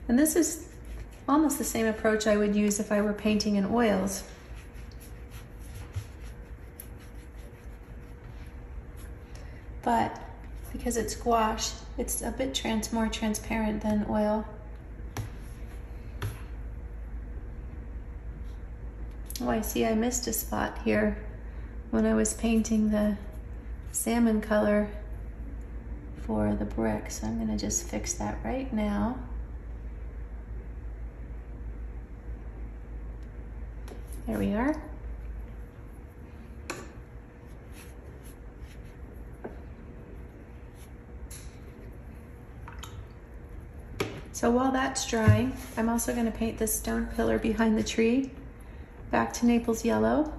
And this is almost the same approach I would use if I were painting in oils. but because it's gouache, it's a bit trans more transparent than oil. Oh, I see I missed a spot here when I was painting the salmon color for the brick. So I'm gonna just fix that right now. There we are. So while that's drying, I'm also gonna paint this stone pillar behind the tree back to Naples yellow.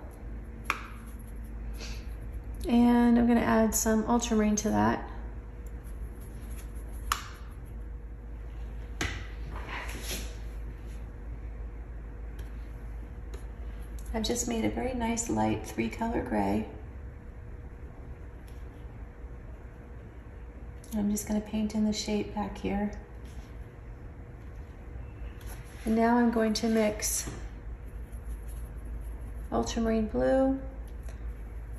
And I'm gonna add some ultramarine to that. I've just made a very nice light three color gray. I'm just gonna paint in the shape back here. And now I'm going to mix ultramarine blue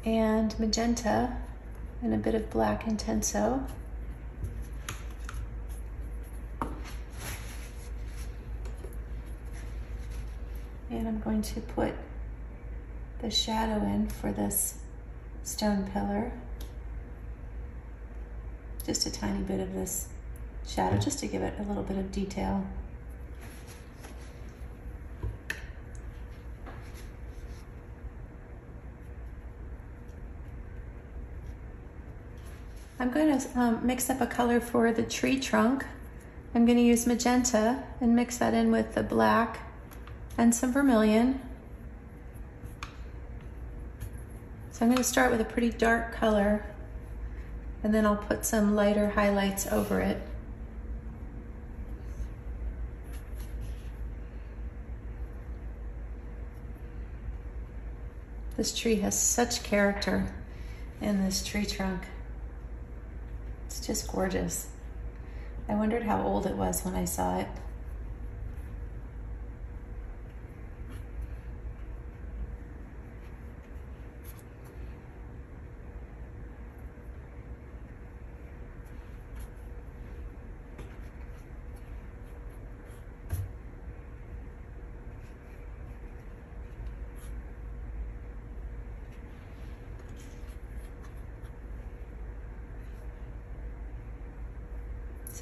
and magenta and a bit of black intenso. And I'm going to put the shadow in for this stone pillar. just a tiny bit of this shadow just to give it a little bit of detail. I'm going to um, mix up a color for the tree trunk. I'm going to use magenta and mix that in with the black and some vermilion. So I'm going to start with a pretty dark color and then I'll put some lighter highlights over it. This tree has such character in this tree trunk. It's just gorgeous. I wondered how old it was when I saw it.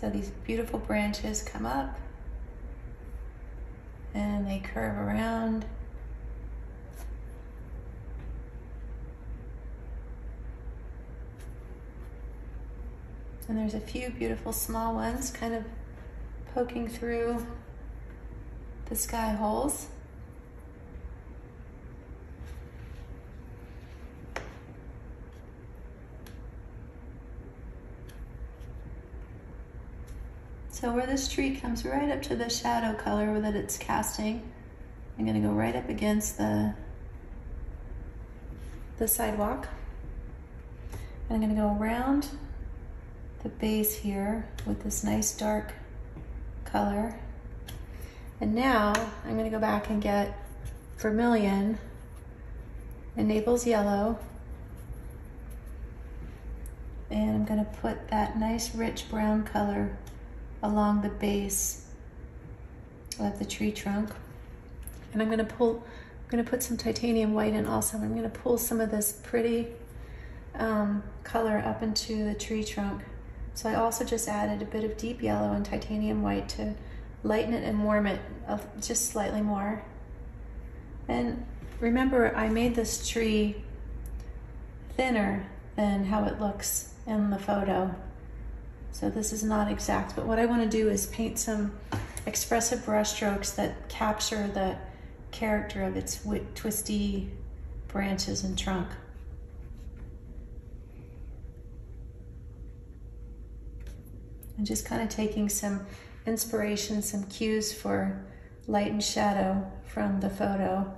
So these beautiful branches come up and they curve around. And there's a few beautiful small ones kind of poking through the sky holes. So where this tree comes right up to the shadow color that it's casting, I'm gonna go right up against the, the sidewalk. And I'm gonna go around the base here with this nice dark color. And now I'm gonna go back and get vermilion and Naples yellow. And I'm gonna put that nice rich brown color along the base of the tree trunk. And I'm gonna pull, I'm gonna put some titanium white in also. I'm gonna pull some of this pretty um, color up into the tree trunk. So I also just added a bit of deep yellow and titanium white to lighten it and warm it just slightly more. And remember, I made this tree thinner than how it looks in the photo. So this is not exact, but what I want to do is paint some expressive brush strokes that capture the character of its twisty branches and trunk. And just kind of taking some inspiration, some cues for light and shadow from the photo.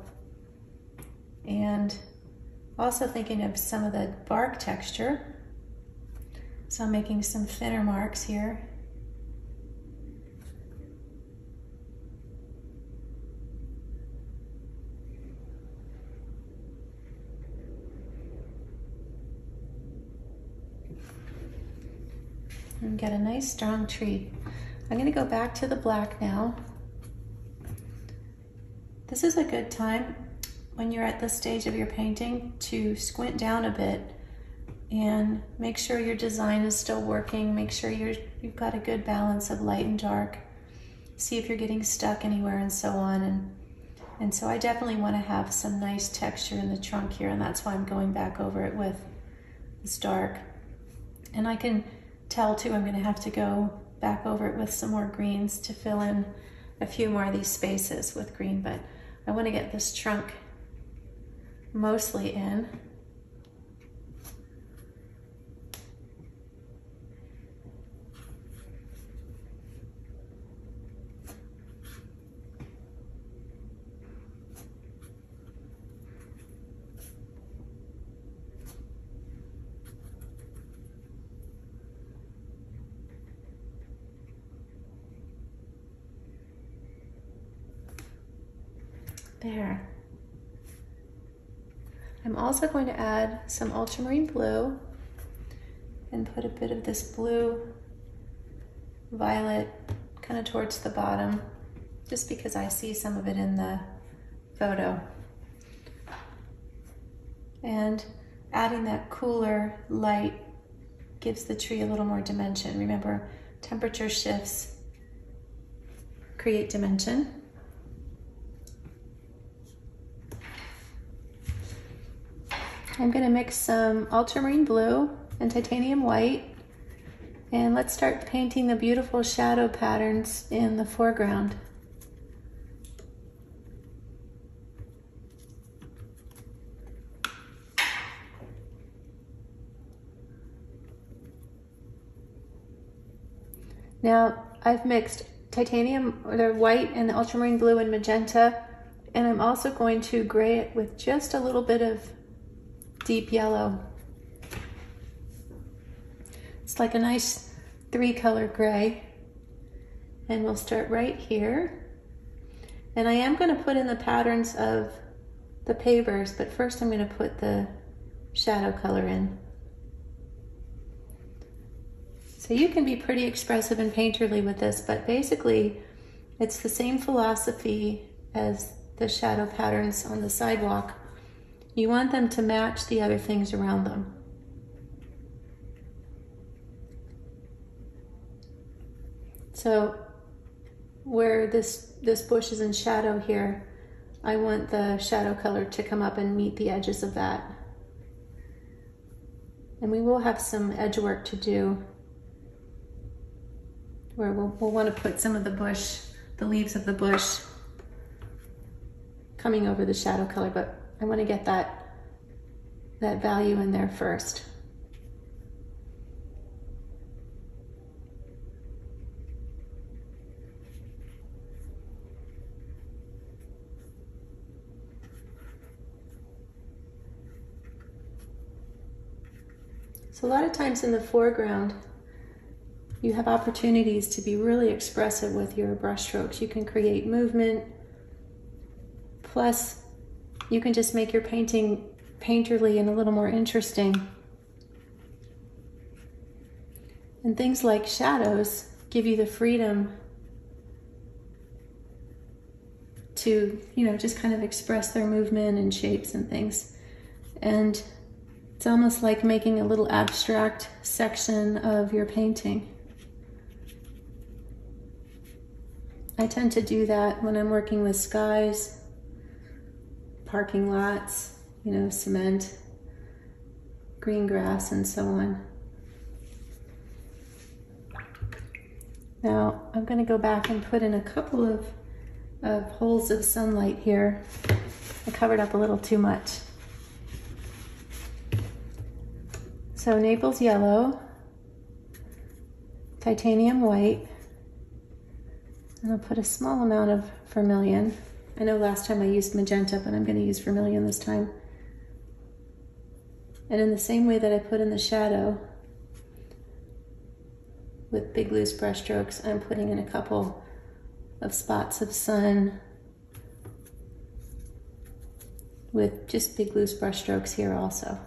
And also thinking of some of the bark texture so I'm making some thinner marks here. And get a nice strong tree. I'm gonna go back to the black now. This is a good time when you're at this stage of your painting to squint down a bit and make sure your design is still working. Make sure you're, you've got a good balance of light and dark. See if you're getting stuck anywhere and so on. And, and so I definitely want to have some nice texture in the trunk here and that's why I'm going back over it with this dark. And I can tell too I'm going to have to go back over it with some more greens to fill in a few more of these spaces with green, but I want to get this trunk mostly in. There. I'm also going to add some ultramarine blue and put a bit of this blue violet kind of towards the bottom just because I see some of it in the photo. And adding that cooler light gives the tree a little more dimension. Remember, temperature shifts create dimension. I'm gonna mix some ultramarine blue and titanium white. And let's start painting the beautiful shadow patterns in the foreground. Now, I've mixed titanium, or the white and the ultramarine blue and magenta, and I'm also going to gray it with just a little bit of deep yellow. It's like a nice three color gray. And we'll start right here. And I am gonna put in the patterns of the pavers, but first I'm gonna put the shadow color in. So you can be pretty expressive and painterly with this, but basically it's the same philosophy as the shadow patterns on the sidewalk. You want them to match the other things around them. So where this, this bush is in shadow here, I want the shadow color to come up and meet the edges of that. And we will have some edge work to do where we'll, we'll want to put some of the bush, the leaves of the bush coming over the shadow color, but I want to get that, that value in there first. So a lot of times in the foreground, you have opportunities to be really expressive with your brushstrokes. You can create movement, plus you can just make your painting painterly and a little more interesting. And things like shadows give you the freedom to, you know, just kind of express their movement and shapes and things. And it's almost like making a little abstract section of your painting. I tend to do that when I'm working with skies, parking lots, you know, cement, green grass, and so on. Now I'm going to go back and put in a couple of, of holes of sunlight here. I covered up a little too much. So Naples yellow, titanium white, and I'll put a small amount of vermilion. I know last time I used magenta, but I'm gonna use vermilion this time. And in the same way that I put in the shadow with big loose brush strokes, I'm putting in a couple of spots of sun with just big loose brush strokes here also.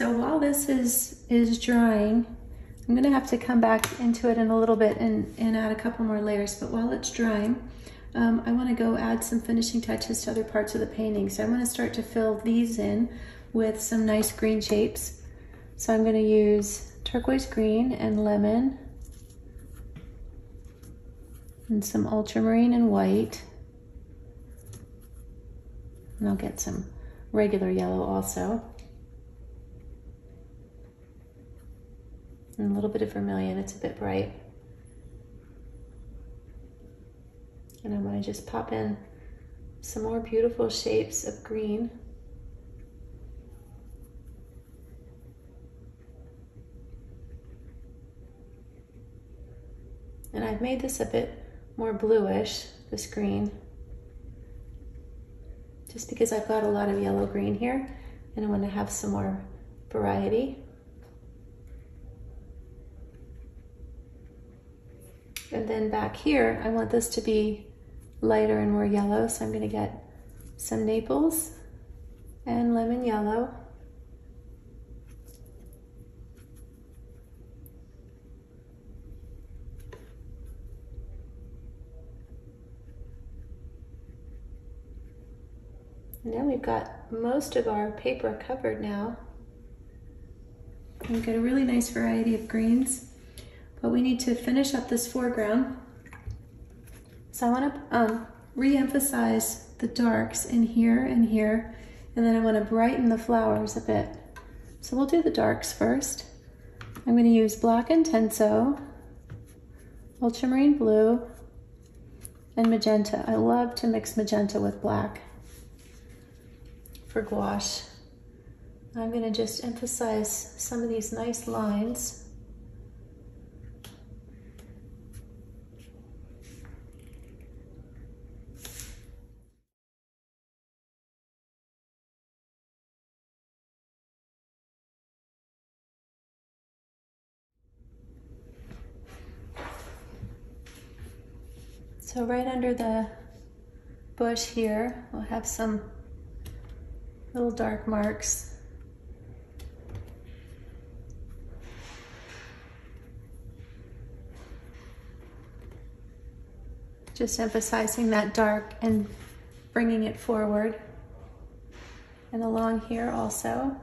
So while this is, is drying, I'm gonna have to come back into it in a little bit and, and add a couple more layers, but while it's drying, um, I wanna go add some finishing touches to other parts of the painting. So I'm gonna start to fill these in with some nice green shapes. So I'm gonna use turquoise green and lemon and some ultramarine and white. And I'll get some regular yellow also. And a little bit of vermilion. It's a bit bright. And I'm going to just pop in some more beautiful shapes of green. And I've made this a bit more bluish, this green, just because I've got a lot of yellow green here and I want to have some more variety. And then back here, I want this to be lighter and more yellow, so I'm gonna get some Naples and lemon yellow. Then we've got most of our paper covered now. We've got a really nice variety of greens, but we need to finish up this foreground. So I wanna um, re-emphasize the darks in here and here, and then I wanna brighten the flowers a bit. So we'll do the darks first. I'm gonna use Black Intenso, Ultramarine Blue, and Magenta. I love to mix magenta with black for gouache. I'm going to just emphasize some of these nice lines. So right under the bush here, we'll have some little dark marks. Just emphasizing that dark and bringing it forward. And along here also.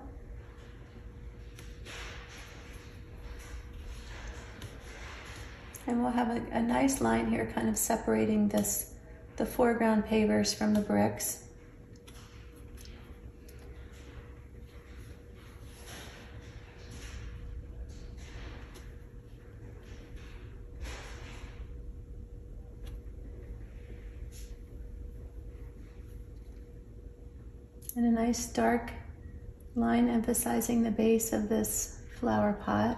And we'll have a, a nice line here kind of separating this, the foreground pavers from the bricks. and a nice dark line emphasizing the base of this flower pot.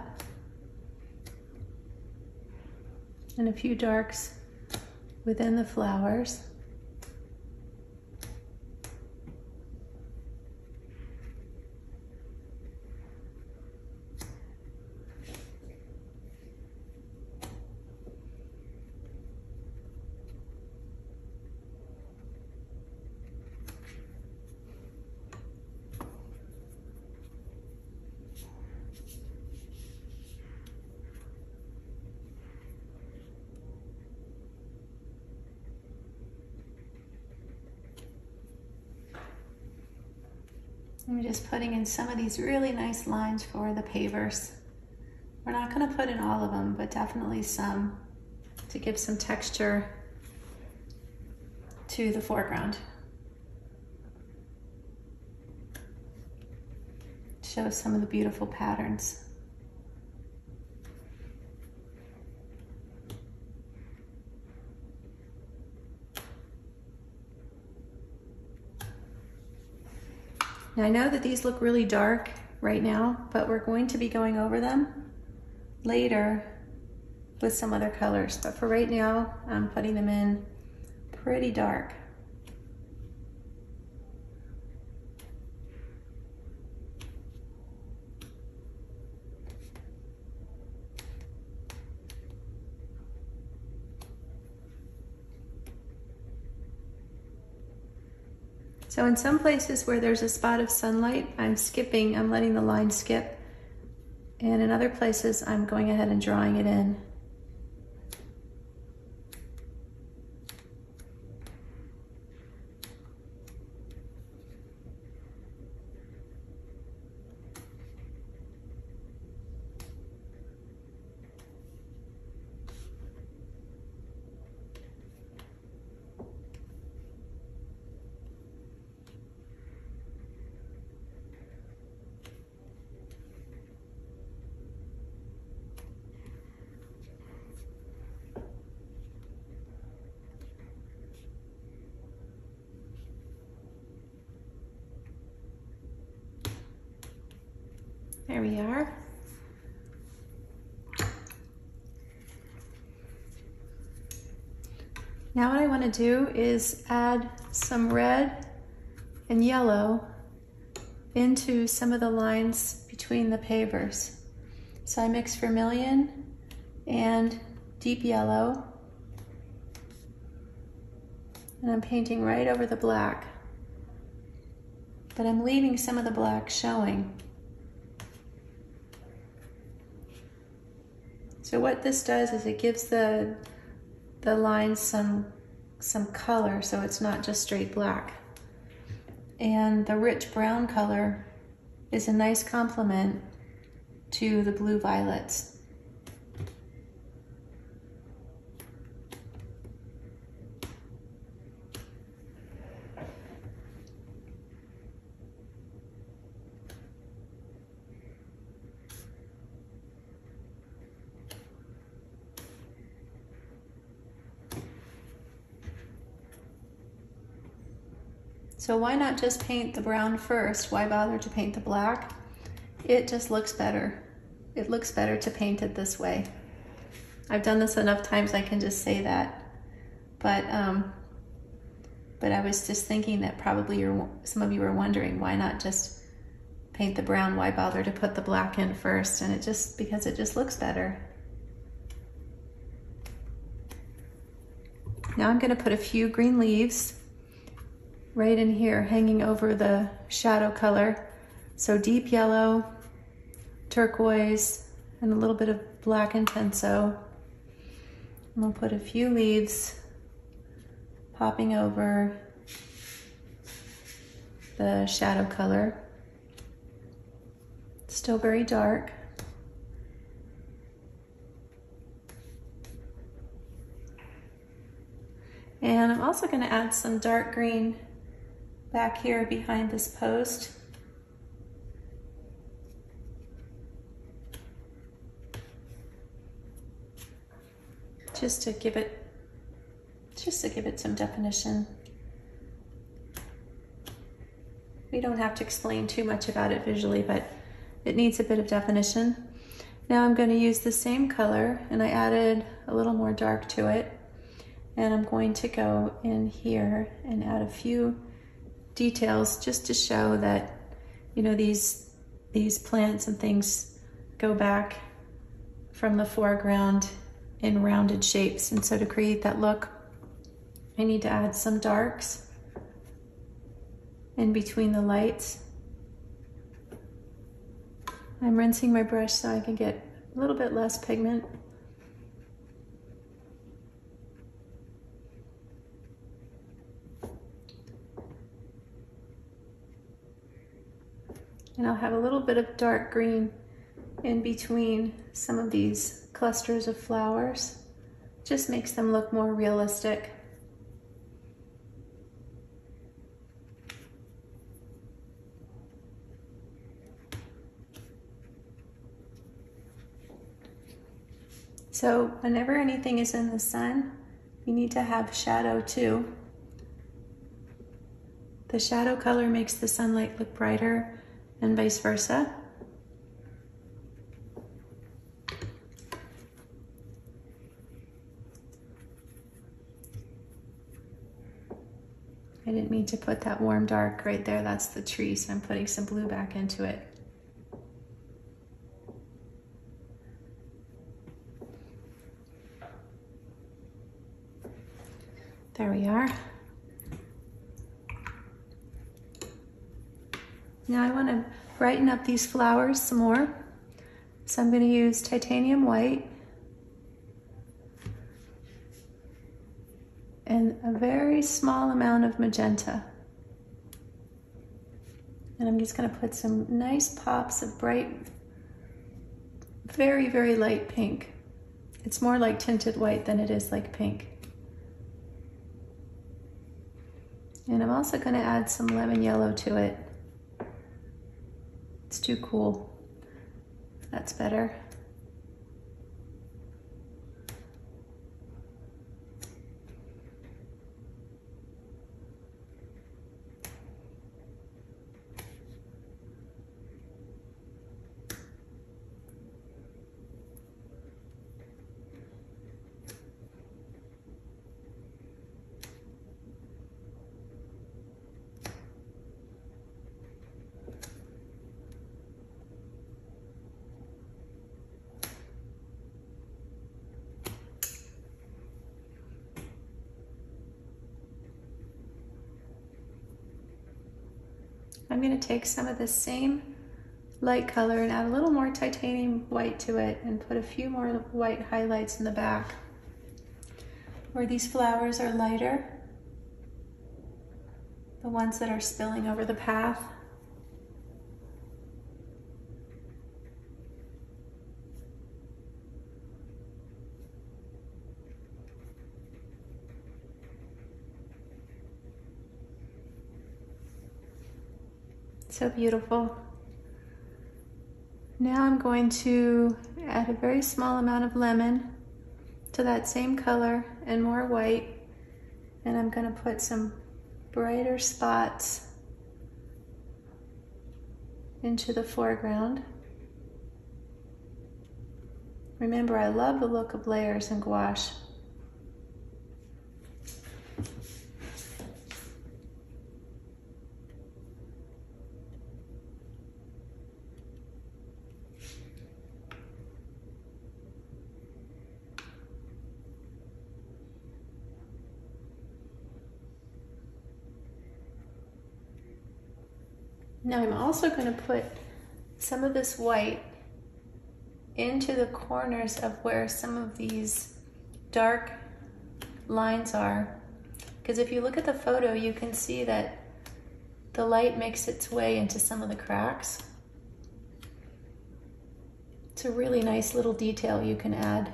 And a few darks within the flowers. I'm just putting in some of these really nice lines for the pavers. We're not gonna put in all of them, but definitely some to give some texture to the foreground. Show some of the beautiful patterns. Now I know that these look really dark right now, but we're going to be going over them later with some other colors. But for right now, I'm putting them in pretty dark. So in some places where there's a spot of sunlight, I'm skipping, I'm letting the line skip. And in other places, I'm going ahead and drawing it in. There we are. Now what I want to do is add some red and yellow into some of the lines between the pavers. So I mix vermilion and deep yellow. And I'm painting right over the black. But I'm leaving some of the black showing. So what this does is it gives the, the lines some, some color so it's not just straight black. And the rich brown color is a nice complement to the blue violets. So why not just paint the brown first? Why bother to paint the black? It just looks better. It looks better to paint it this way. I've done this enough times I can just say that. But um, but I was just thinking that probably some of you were wondering why not just paint the brown? Why bother to put the black in first? And it just, because it just looks better. Now I'm gonna put a few green leaves right in here hanging over the shadow color. So deep yellow, turquoise, and a little bit of black intenso. And we'll put a few leaves popping over the shadow color. Still very dark. And I'm also going to add some dark green back here behind this post. Just to give it, just to give it some definition. We don't have to explain too much about it visually, but it needs a bit of definition. Now I'm going to use the same color and I added a little more dark to it. And I'm going to go in here and add a few details just to show that, you know, these, these plants and things go back from the foreground in rounded shapes. And so to create that look, I need to add some darks in between the lights. I'm rinsing my brush so I can get a little bit less pigment. And I'll have a little bit of dark green in between some of these clusters of flowers. Just makes them look more realistic. So whenever anything is in the sun, you need to have shadow too. The shadow color makes the sunlight look brighter and vice versa. I didn't mean to put that warm dark right there. That's the tree, so I'm putting some blue back into it. There we are. Now I want to brighten up these flowers some more. So I'm going to use titanium white and a very small amount of magenta. And I'm just going to put some nice pops of bright, very, very light pink. It's more like tinted white than it is like pink. And I'm also going to add some lemon yellow to it. It's too cool. That's better. Take some of this same light color and add a little more titanium white to it and put a few more white highlights in the back. Where these flowers are lighter, the ones that are spilling over the path, So beautiful. Now I'm going to add a very small amount of lemon to that same color and more white. And I'm going to put some brighter spots into the foreground. Remember, I love the look of layers in gouache. Now I'm also going to put some of this white into the corners of where some of these dark lines are. Because if you look at the photo, you can see that the light makes its way into some of the cracks. It's a really nice little detail you can add.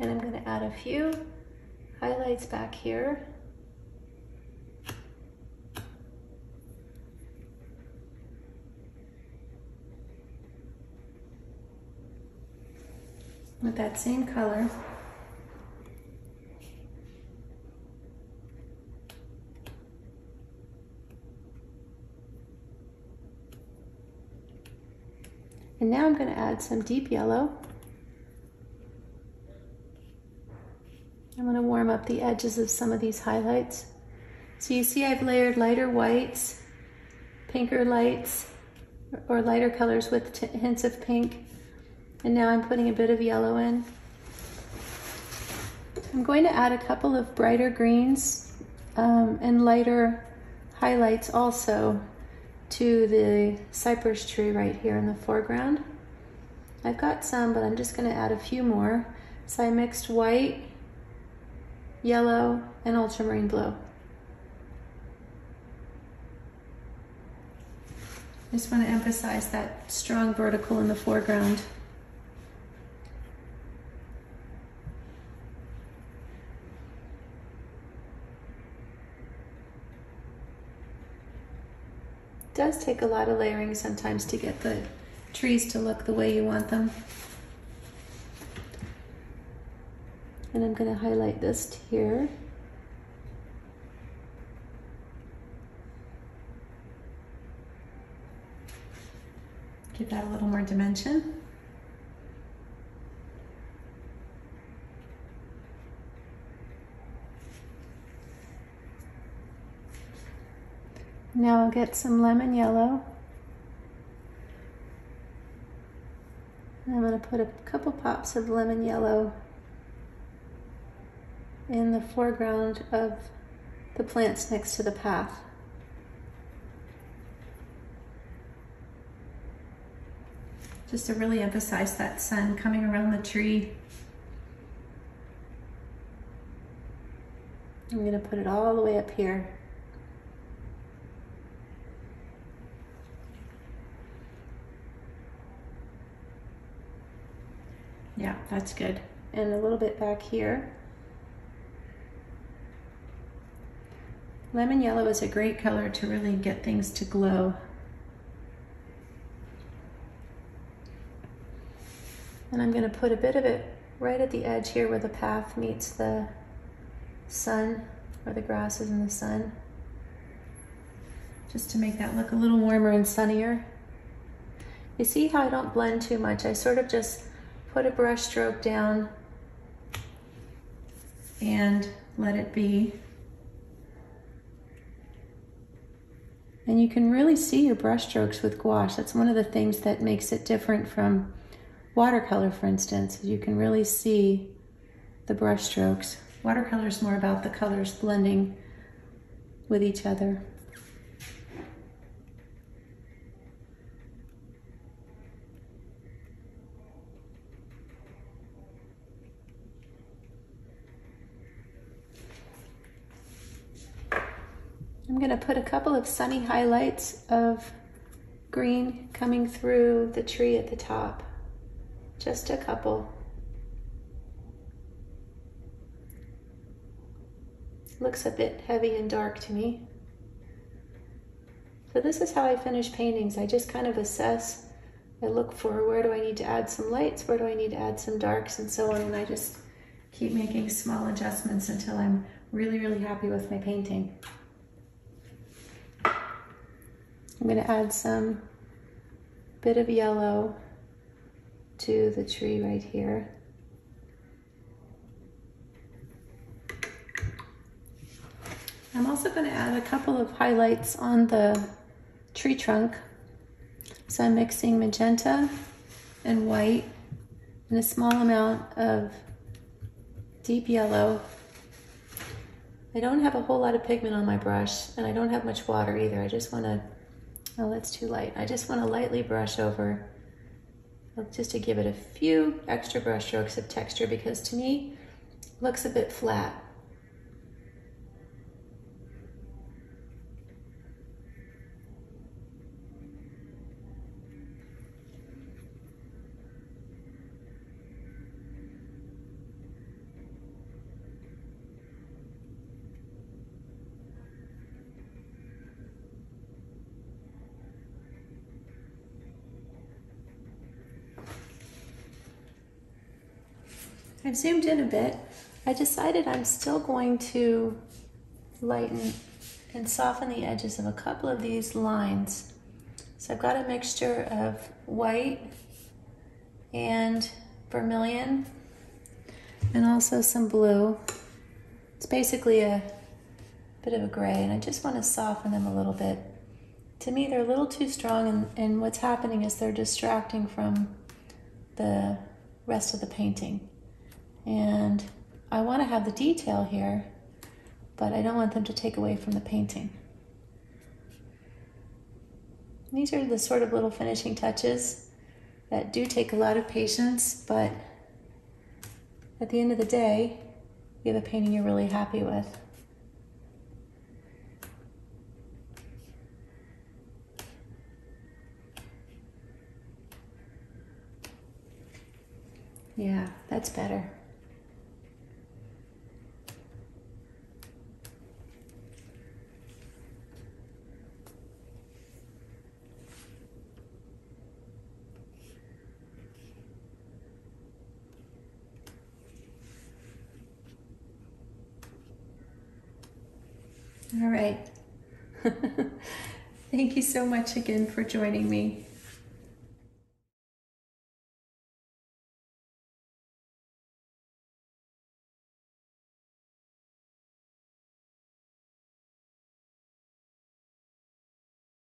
And I'm gonna add a few highlights back here. With that same color. And now I'm going to add some deep yellow. I'm going to warm up the edges of some of these highlights. So you see I've layered lighter whites, pinker lights, or lighter colors with hints of pink. And now I'm putting a bit of yellow in. I'm going to add a couple of brighter greens um, and lighter highlights also to the cypress tree right here in the foreground. I've got some, but I'm just going to add a few more. So I mixed white, yellow, and ultramarine blue. I just want to emphasize that strong vertical in the foreground. It does take a lot of layering sometimes to get the trees to look the way you want them. And I'm going to highlight this here. Give that a little more dimension. Now I'll get some lemon yellow. And I'm going to put a couple pops of lemon yellow in the foreground of the plants next to the path. Just to really emphasize that sun coming around the tree. I'm going to put it all the way up here. Yeah, that's good. And a little bit back here. Lemon yellow is a great color to really get things to glow. And I'm going to put a bit of it right at the edge here where the path meets the sun, where the grass is in the sun. just to make that look a little warmer and sunnier. You see how I don't blend too much. I sort of just put a brush stroke down and let it be. And you can really see your brush strokes with gouache. That's one of the things that makes it different from watercolor, for instance. You can really see the brush strokes. Watercolor is more about the colors blending with each other. I'm to put a couple of sunny highlights of green coming through the tree at the top. Just a couple. Looks a bit heavy and dark to me. So this is how I finish paintings. I just kind of assess. I look for where do I need to add some lights, where do I need to add some darks, and so on. And I just keep making small adjustments until I'm really, really happy with my painting. I'm going to add some bit of yellow to the tree right here. I'm also going to add a couple of highlights on the tree trunk. So I'm mixing magenta and white and a small amount of deep yellow. I don't have a whole lot of pigment on my brush and I don't have much water either. I just want to, oh, that's too light. I just want to lightly brush over just to give it a few extra brush strokes of texture because to me, looks a bit flat. I've zoomed in a bit. I decided I'm still going to lighten and soften the edges of a couple of these lines. So I've got a mixture of white and vermilion and also some blue. It's basically a bit of a gray and I just want to soften them a little bit. To me, they're a little too strong and, and what's happening is they're distracting from the rest of the painting. And I want to have the detail here, but I don't want them to take away from the painting. These are the sort of little finishing touches that do take a lot of patience, but at the end of the day, you have a painting you're really happy with. Yeah, that's better. All right. Thank you so much again for joining me.